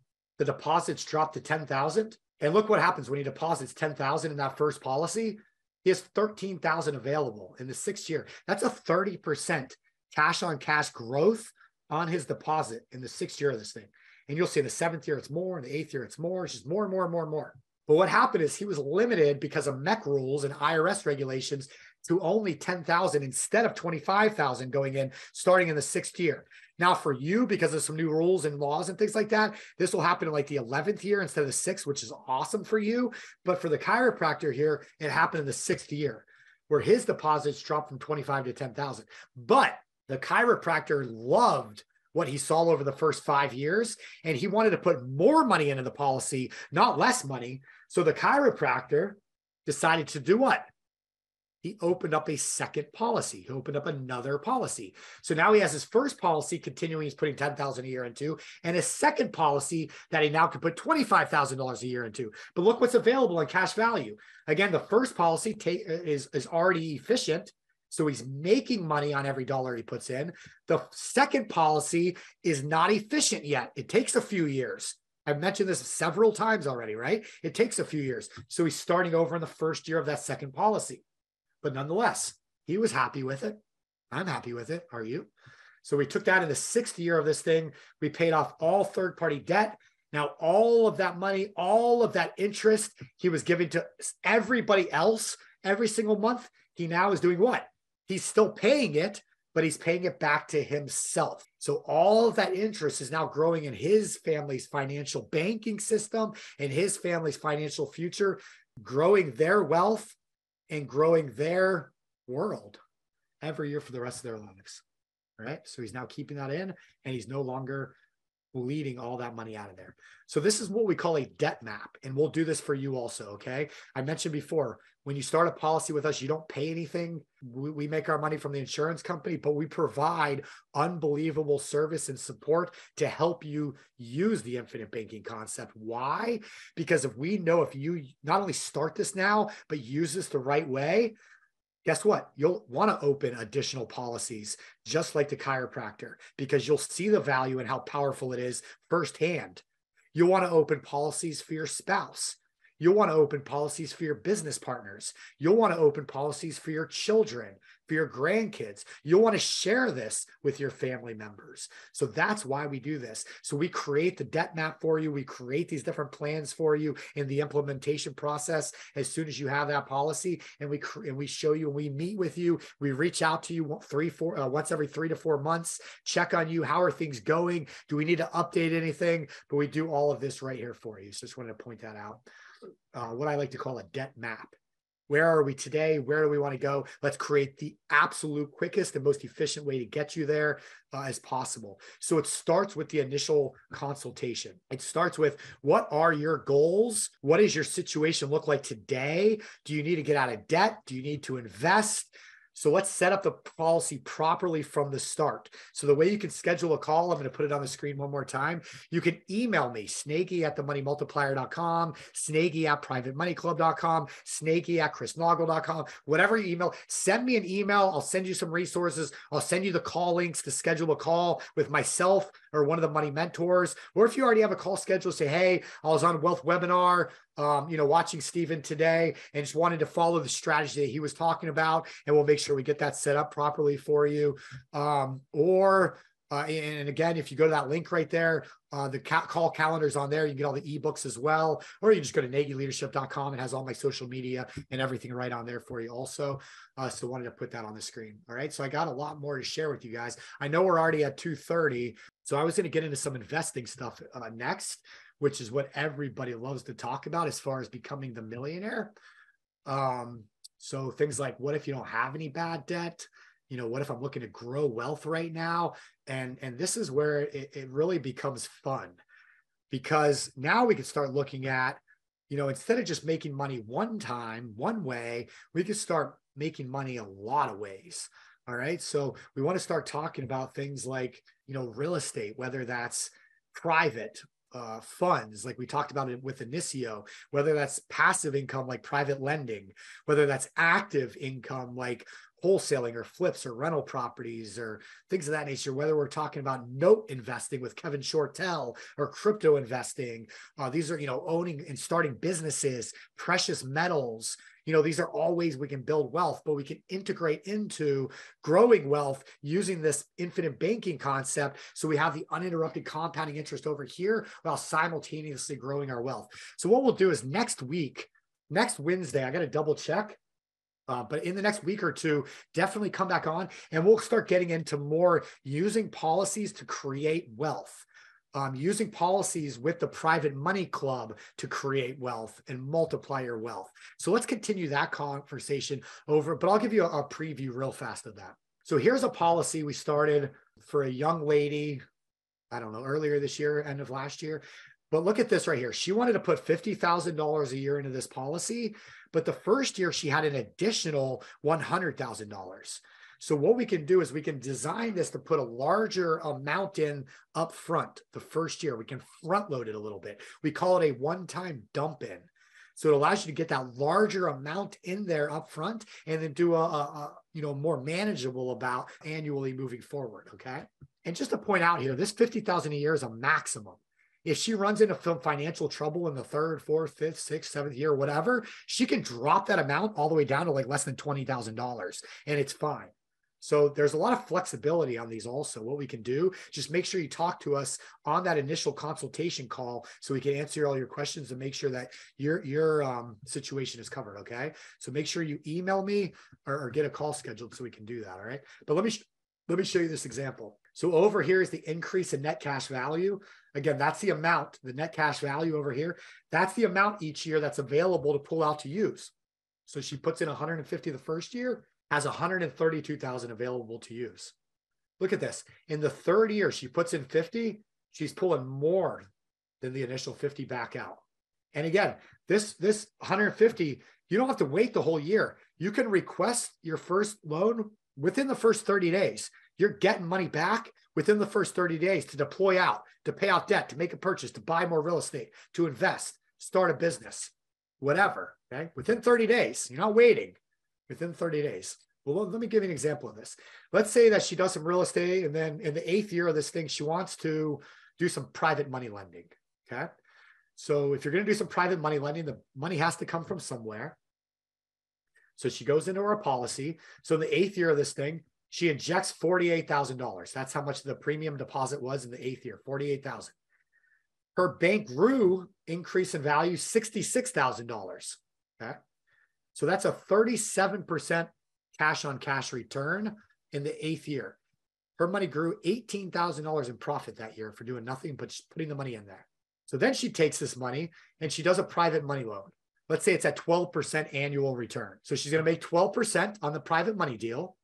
the deposits drop to 10,000. And look what happens when he deposits 10,000 in that first policy. He has 13,000 available in the sixth year. That's a 30% cash on cash growth on his deposit in the sixth year of this thing. And you'll see in the seventh year, it's more. In the eighth year, it's more. It's just more and more and more and more. But what happened is he was limited because of MEC rules and IRS regulations to only 10,000 instead of 25,000 going in starting in the sixth year. Now, for you, because of some new rules and laws and things like that, this will happen in like the 11th year instead of the sixth, which is awesome for you. But for the chiropractor here, it happened in the sixth year where his deposits dropped from 25 to 10,000. But the chiropractor loved what he saw over the first five years, and he wanted to put more money into the policy, not less money. So the chiropractor decided to do what? He opened up a second policy. He opened up another policy. So now he has his first policy continuing, he's putting 10,000 a year into, and his second policy that he now can put $25,000 a year into. But look what's available in cash value. Again, the first policy ta- is, is already efficient. So he's making money on every dollar he puts in. The second policy is not efficient yet. It takes a few years. I've mentioned this several times already, right? It takes a few years. So he's starting over in the first year of that second policy. But nonetheless, he was happy with it. I'm happy with it. Are you? So we took that in the sixth year of this thing. We paid off all third party debt. Now, all of that money, all of that interest he was giving to everybody else every single month, he now is doing what? He's still paying it, but he's paying it back to himself. So all of that interest is now growing in his family's financial banking system and his family's financial future, growing their wealth and growing their world every year for the rest of their lives. Right. So he's now keeping that in and he's no longer bleeding all that money out of there. So this is what we call a debt map. And we'll do this for you also. Okay. I mentioned before, when you start a policy with us, you don't pay anything. We, we, make our money from the insurance company, but we provide unbelievable service and support to help you use the infinite banking concept. Why? Because if we know if you not only start this now, but use this the right way, guess what? You'll want to open additional policies just like the chiropractor because you'll see the value and how powerful it is firsthand. You'll want to open policies for your spouse. You'll want to open policies for your business partners. You'll want to open policies for your children, for your grandkids. You'll want to share this with your family members. So that's why we do this. So we create the debt map for you. We create these different plans for you in the implementation process as soon as you have that policy and we and we show you and we meet with you. We reach out to you three, four, uh, once every three to four months, check on you. How are things going? Do we need to update anything? But we do all of this right here for you. So just wanted to point that out uh, what I like to call a debt map. Where are we today? Where do we want to go? Let's create the absolute quickest and most efficient way to get you there uh, as possible. So it starts with the initial consultation. It starts with what are your goals? What does your situation look like today? Do you need to get out of debt? Do you need to invest? So let's set up the policy properly from the start. So the way you can schedule a call, I'm going to put it on the screen one more time. You can email me, snagy at themoneymultiplier.com, snagy at privatemoneyclub.com, snagy at chrisnaugle.com, whatever you email, send me an email. I'll send you some resources. I'll send you the call links to schedule a call with myself or one of the money mentors. Or if you already have a call schedule, say, hey, I was on Wealth Webinar um, you know, watching Stephen today and just wanted to follow the strategy that he was talking about, and we'll make sure we get that set up properly for you. Um, or uh, and again, if you go to that link right there, uh, the ca- call calendar is on there. You can get all the ebooks as well, or you just go to nagyleadership.com. It has all my social media and everything right on there for you also. Uh, so wanted to put that on the screen. All right. So I got a lot more to share with you guys. I know we're already at 230. So I was going to get into some investing stuff uh, next which is what everybody loves to talk about as far as becoming the millionaire. Um, so things like what if you don't have any bad debt? You know, what if I'm looking to grow wealth right now? And and this is where it, it really becomes fun because now we can start looking at, you know, instead of just making money one time, one way, we can start making money a lot of ways. All right. So we want to start talking about things like, you know, real estate, whether that's private uh, funds, like we talked about it with Inicio, whether that's passive income like private lending, whether that's active income like wholesaling or flips or rental properties or things of that nature, whether we're talking about note investing with Kevin Shortell or crypto investing. Uh, these are, you know, owning and starting businesses, precious metals. You know, these are all ways we can build wealth, but we can integrate into growing wealth using this infinite banking concept. So we have the uninterrupted compounding interest over here while simultaneously growing our wealth. So what we'll do is next week, next Wednesday, I got to double check uh, but in the next week or two, definitely come back on and we'll start getting into more using policies to create wealth. Um, using policies with the private money club to create wealth and multiply your wealth. So let's continue that conversation over, but I'll give you a, a preview real fast of that. So here's a policy we started for a young lady, I don't know, earlier this year, end of last year. But look at this right here. She wanted to put $50,000 a year into this policy. But the first year she had an additional $100,000. So what we can do is we can design this to put a larger amount in up front the first year. We can front load it a little bit. We call it a one-time dump in. So it allows you to get that larger amount in there up front and then do a, a, a you know more manageable about annually moving forward. Okay. And just to point out here, this 50,000 a year is a maximum if she runs into some financial trouble in the third, fourth, fifth, sixth, seventh year, whatever, she can drop that amount all the way down to like less than $20,000 and it's fine. So there's a lot of flexibility on these also. What we can do, just make sure you talk to us on that initial consultation call so we can answer all your questions and make sure that your your um, situation is covered. Okay. So make sure you email me or, or, get a call scheduled so we can do that. All right. But let me let me show you this example. So over here is the increase in net cash value. Again, that's the amount, the net cash value over here. That's the amount each year that's available to pull out to use. So she puts in 150 the first year, has 132,000 available to use. Look at this. In the third year, she puts in 50, she's pulling more than the initial 50 back out. And again, this this 150, you don't have to wait the whole year. You can request your first loan within the first 30 days. You're getting money back within the first 30 days to deploy out, to pay off debt, to make a purchase, to buy more real estate, to invest, start a business, whatever. Okay. Within 30 days, you're not waiting within 30 days. Well, let me give you an example of this. Let's say that she does some real estate and then in the eighth year of this thing, she wants to do some private money lending. Okay. So if you're going to do some private money lending, the money has to come from somewhere. So she goes into her policy. So in the eighth year of this thing, she injects $48,000. That's how much the premium deposit was in the eighth year, 48,000. Her bank grew increase in value $66,000. Okay. So that's a 37% cash on cash return in the eighth year. Her money grew $18,000 in profit that year for doing nothing but just putting the money in there. So then she takes this money and she does a private money loan. Let's say it's at 12% annual return. So she's going to make 12% on the private money deal.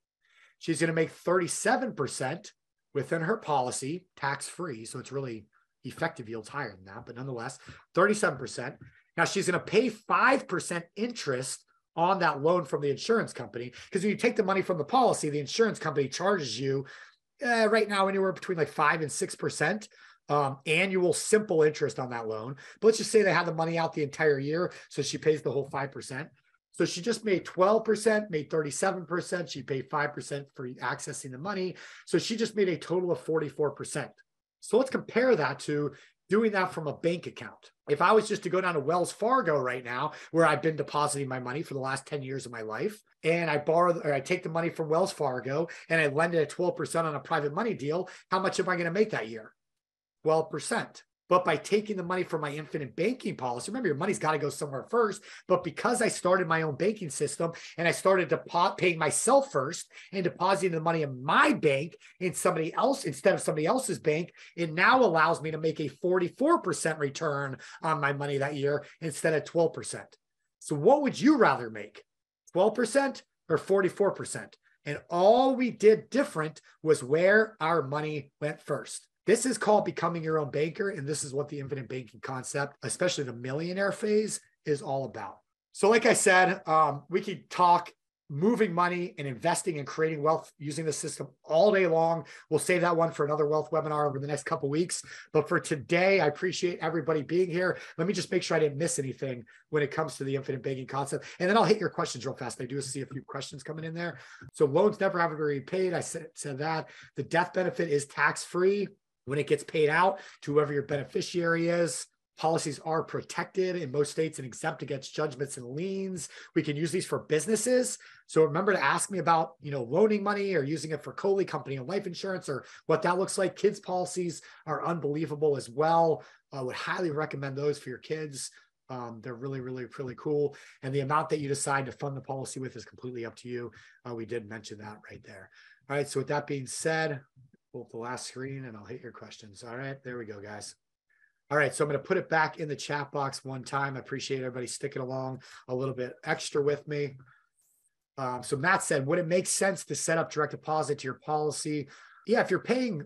She's going to make 37% within her policy, tax free. So it's really effective yields higher than that, but nonetheless, 37%. Now she's going to pay 5% interest on that loan from the insurance company. Because when you take the money from the policy, the insurance company charges you uh, right now anywhere between like five and 6%. Um, annual simple interest on that loan. But let's just say they have the money out the entire year. So she pays the whole 5%. So she just made 12%, made 37%. She paid 5% for accessing the money. So she just made a total of 44%. So let's compare that to doing that from a bank account. If I was just to go down to Wells Fargo right now, where I've been depositing my money for the last 10 years of my life, and I borrow or I take the money from Wells Fargo and I lend it at 12% on a private money deal, how much am I going to make that year? 12%. But by taking the money from my infinite banking policy, remember your money's got to go somewhere first. But because I started my own banking system and I started depo- paying myself first and depositing the money in my bank in somebody else instead of somebody else's bank, it now allows me to make a 44% return on my money that year instead of 12%. So what would you rather make? 12% or 44%? And all we did different was where our money went first. This is called becoming your own banker. And this is what the infinite banking concept, especially the millionaire phase, is all about. So, like I said, um, we could talk moving money and investing and creating wealth using the system all day long. We'll save that one for another wealth webinar over the next couple weeks. But for today, I appreciate everybody being here. Let me just make sure I didn't miss anything when it comes to the infinite banking concept. And then I'll hit your questions real fast. I do see a few questions coming in there. So loans never have to be repaid. I said, said that. The death benefit is tax free when it gets paid out to whoever your beneficiary is policies are protected in most states and exempt against judgments and liens. We can use these for businesses. So remember to ask me about, you know, loaning money or using it for COLI company and life insurance or what that looks like. Kids policies are unbelievable as well. I would highly recommend those for your kids. Um, they're really, really, really cool. And the amount that you decide to fund the policy with is completely up to you. Uh, we did mention that right there. All right. So with that being said, pull up the last screen and I'll hit your questions. All right. There we go, guys. All right, so I'm going to put it back in the chat box one time. I appreciate everybody sticking along a little bit extra with me. Um, so Matt said, would it make sense to set up direct deposit to your policy? Yeah, if you're paying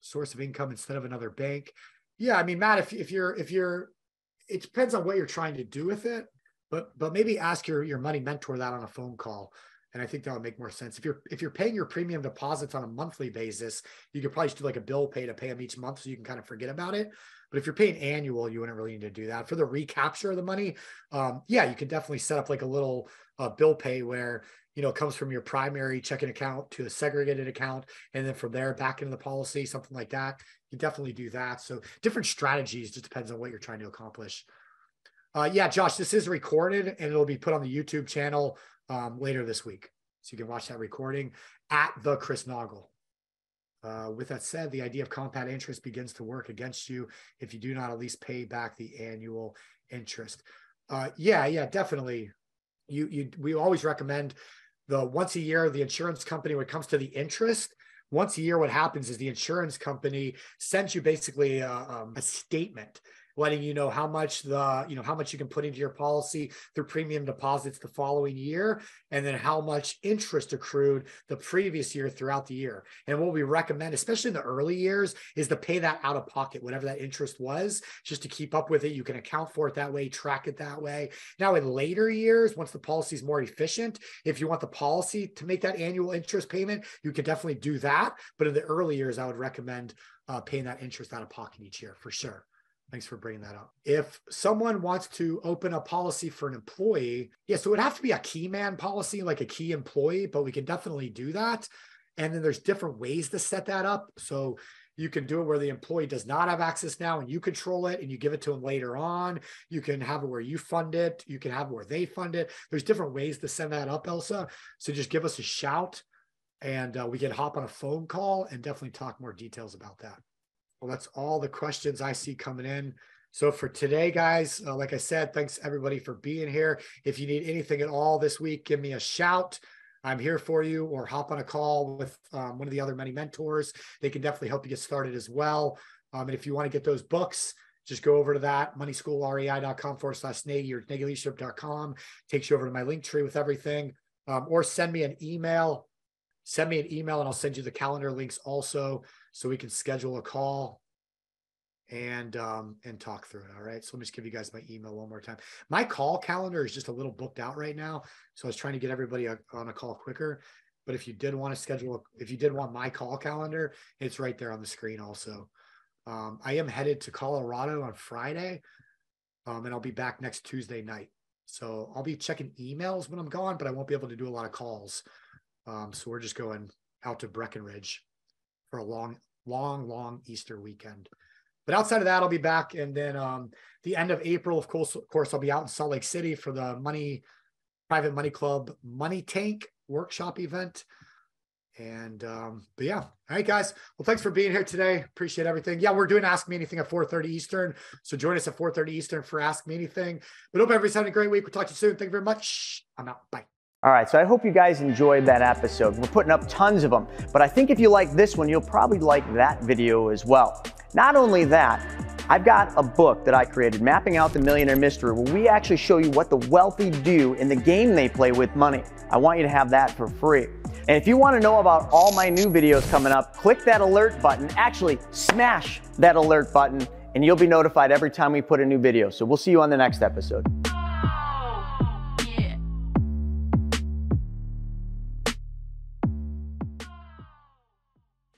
source of income instead of another bank. Yeah, I mean, Matt, if, if you're if you're, it depends on what you're trying to do with it, but but maybe ask your your money mentor that on a phone call and I think that would make more sense. If you're if you're paying your premium deposits on a monthly basis, you could probably just do like a bill pay to pay them each month, so you can kind of forget about it. But if you're paying annual, you wouldn't really need to do that. For the recapture of the money, um, yeah, you can definitely set up like a little uh, bill pay where you know comes from your primary checking account to a segregated account, and then from there back into the policy, something like that. You definitely do that. So different strategies just depends on what you're trying to accomplish. Uh, yeah, Josh, this is recorded and it'll be put on the YouTube channel um, later this week. So you can watch that recording at the Chris Naugle. Uh, with that said, the idea of compound interest begins to work against you if you do not at least pay back the annual interest. Uh, yeah, yeah, definitely. You, you, we always recommend the once a year the insurance company when it comes to the interest. Once a year, what happens is the insurance company sends you basically a, um, a statement letting you know how much the you know how much you can put into your policy through premium deposits the following year and then how much interest accrued the previous year throughout the year. And what we recommend especially in the early years is to pay that out of pocket whatever that interest was just to keep up with it. You can account for it that way track it that way. Now in later years once the policy is more efficient if you want the policy to make that annual interest payment you can definitely do that. But in the early years i would recommend uh, paying that interest out of pocket each year for sure Thanks for bringing that up. If someone wants to open a policy for an employee, yeah, so it would have to be a key man policy, like a key employee, but we can definitely do that. And then there's different ways to set that up. So you can do it where the employee does not have access now and you control it and you give it to them later on. You can have it where you fund it. You can have it where they fund it. There's different ways to send that up, Elsa. So just give us a shout and uh, we can hop on a phone call and definitely talk more details about that. Well, that's all the questions I see coming in. So for today, guys, uh, like I said, thanks everybody for being here. If you need anything at all this week, give me a shout. I'm here for you, or hop on a call with um, one of the other many mentors. They can definitely help you get started as well. Um, and if you want to get those books, just go over to that moneyschoolrei.com forward slash Nagy or nagyleadership.com. Takes you over to my link tree with everything. Um, or send me an email. Send me an email and I'll send you the calendar links also so we can schedule a call and um and talk through it all right? So let me just give you guys my email one more time. My call calendar is just a little booked out right now so i was trying to get everybody on a call quicker. But if you did want to schedule if you did want my call calendar it's right there on the screen also. Um, i am headed to colorado on friday um, and i'll be back next tuesday night. So i'll be checking emails when i'm gone but i won't be able to do a lot of calls. Um, so we're just going out to breckenridge for a long, long, long Easter weekend. But outside of that, I'll be back. And then um, the end of April, of course, of course, I'll be out in Salt Lake City for the Money Private Money Club Money Tank workshop event. And um, but yeah, all right, guys. Well, thanks for being here today. Appreciate everything. Yeah, we're doing Ask Me Anything at 4:30 Eastern. So join us at 4:30 Eastern for Ask Me Anything. But hope everybody's having a great week. We'll talk to you soon. Thank you very much. I'm out. Bye. All right, so I hope you guys enjoyed that episode. We're putting up tons of them, but I think if you like this one, you'll probably like that video as well. Not only that, I've got a book that I created, Mapping Out the Millionaire Mystery, where we actually show you what the wealthy do in the game they play with money. I want you to have that for free. And if you want to know about all my new videos coming up, click that alert button. Actually, smash that alert button, and you'll be notified every time we put a new video. So we'll see you on the next episode.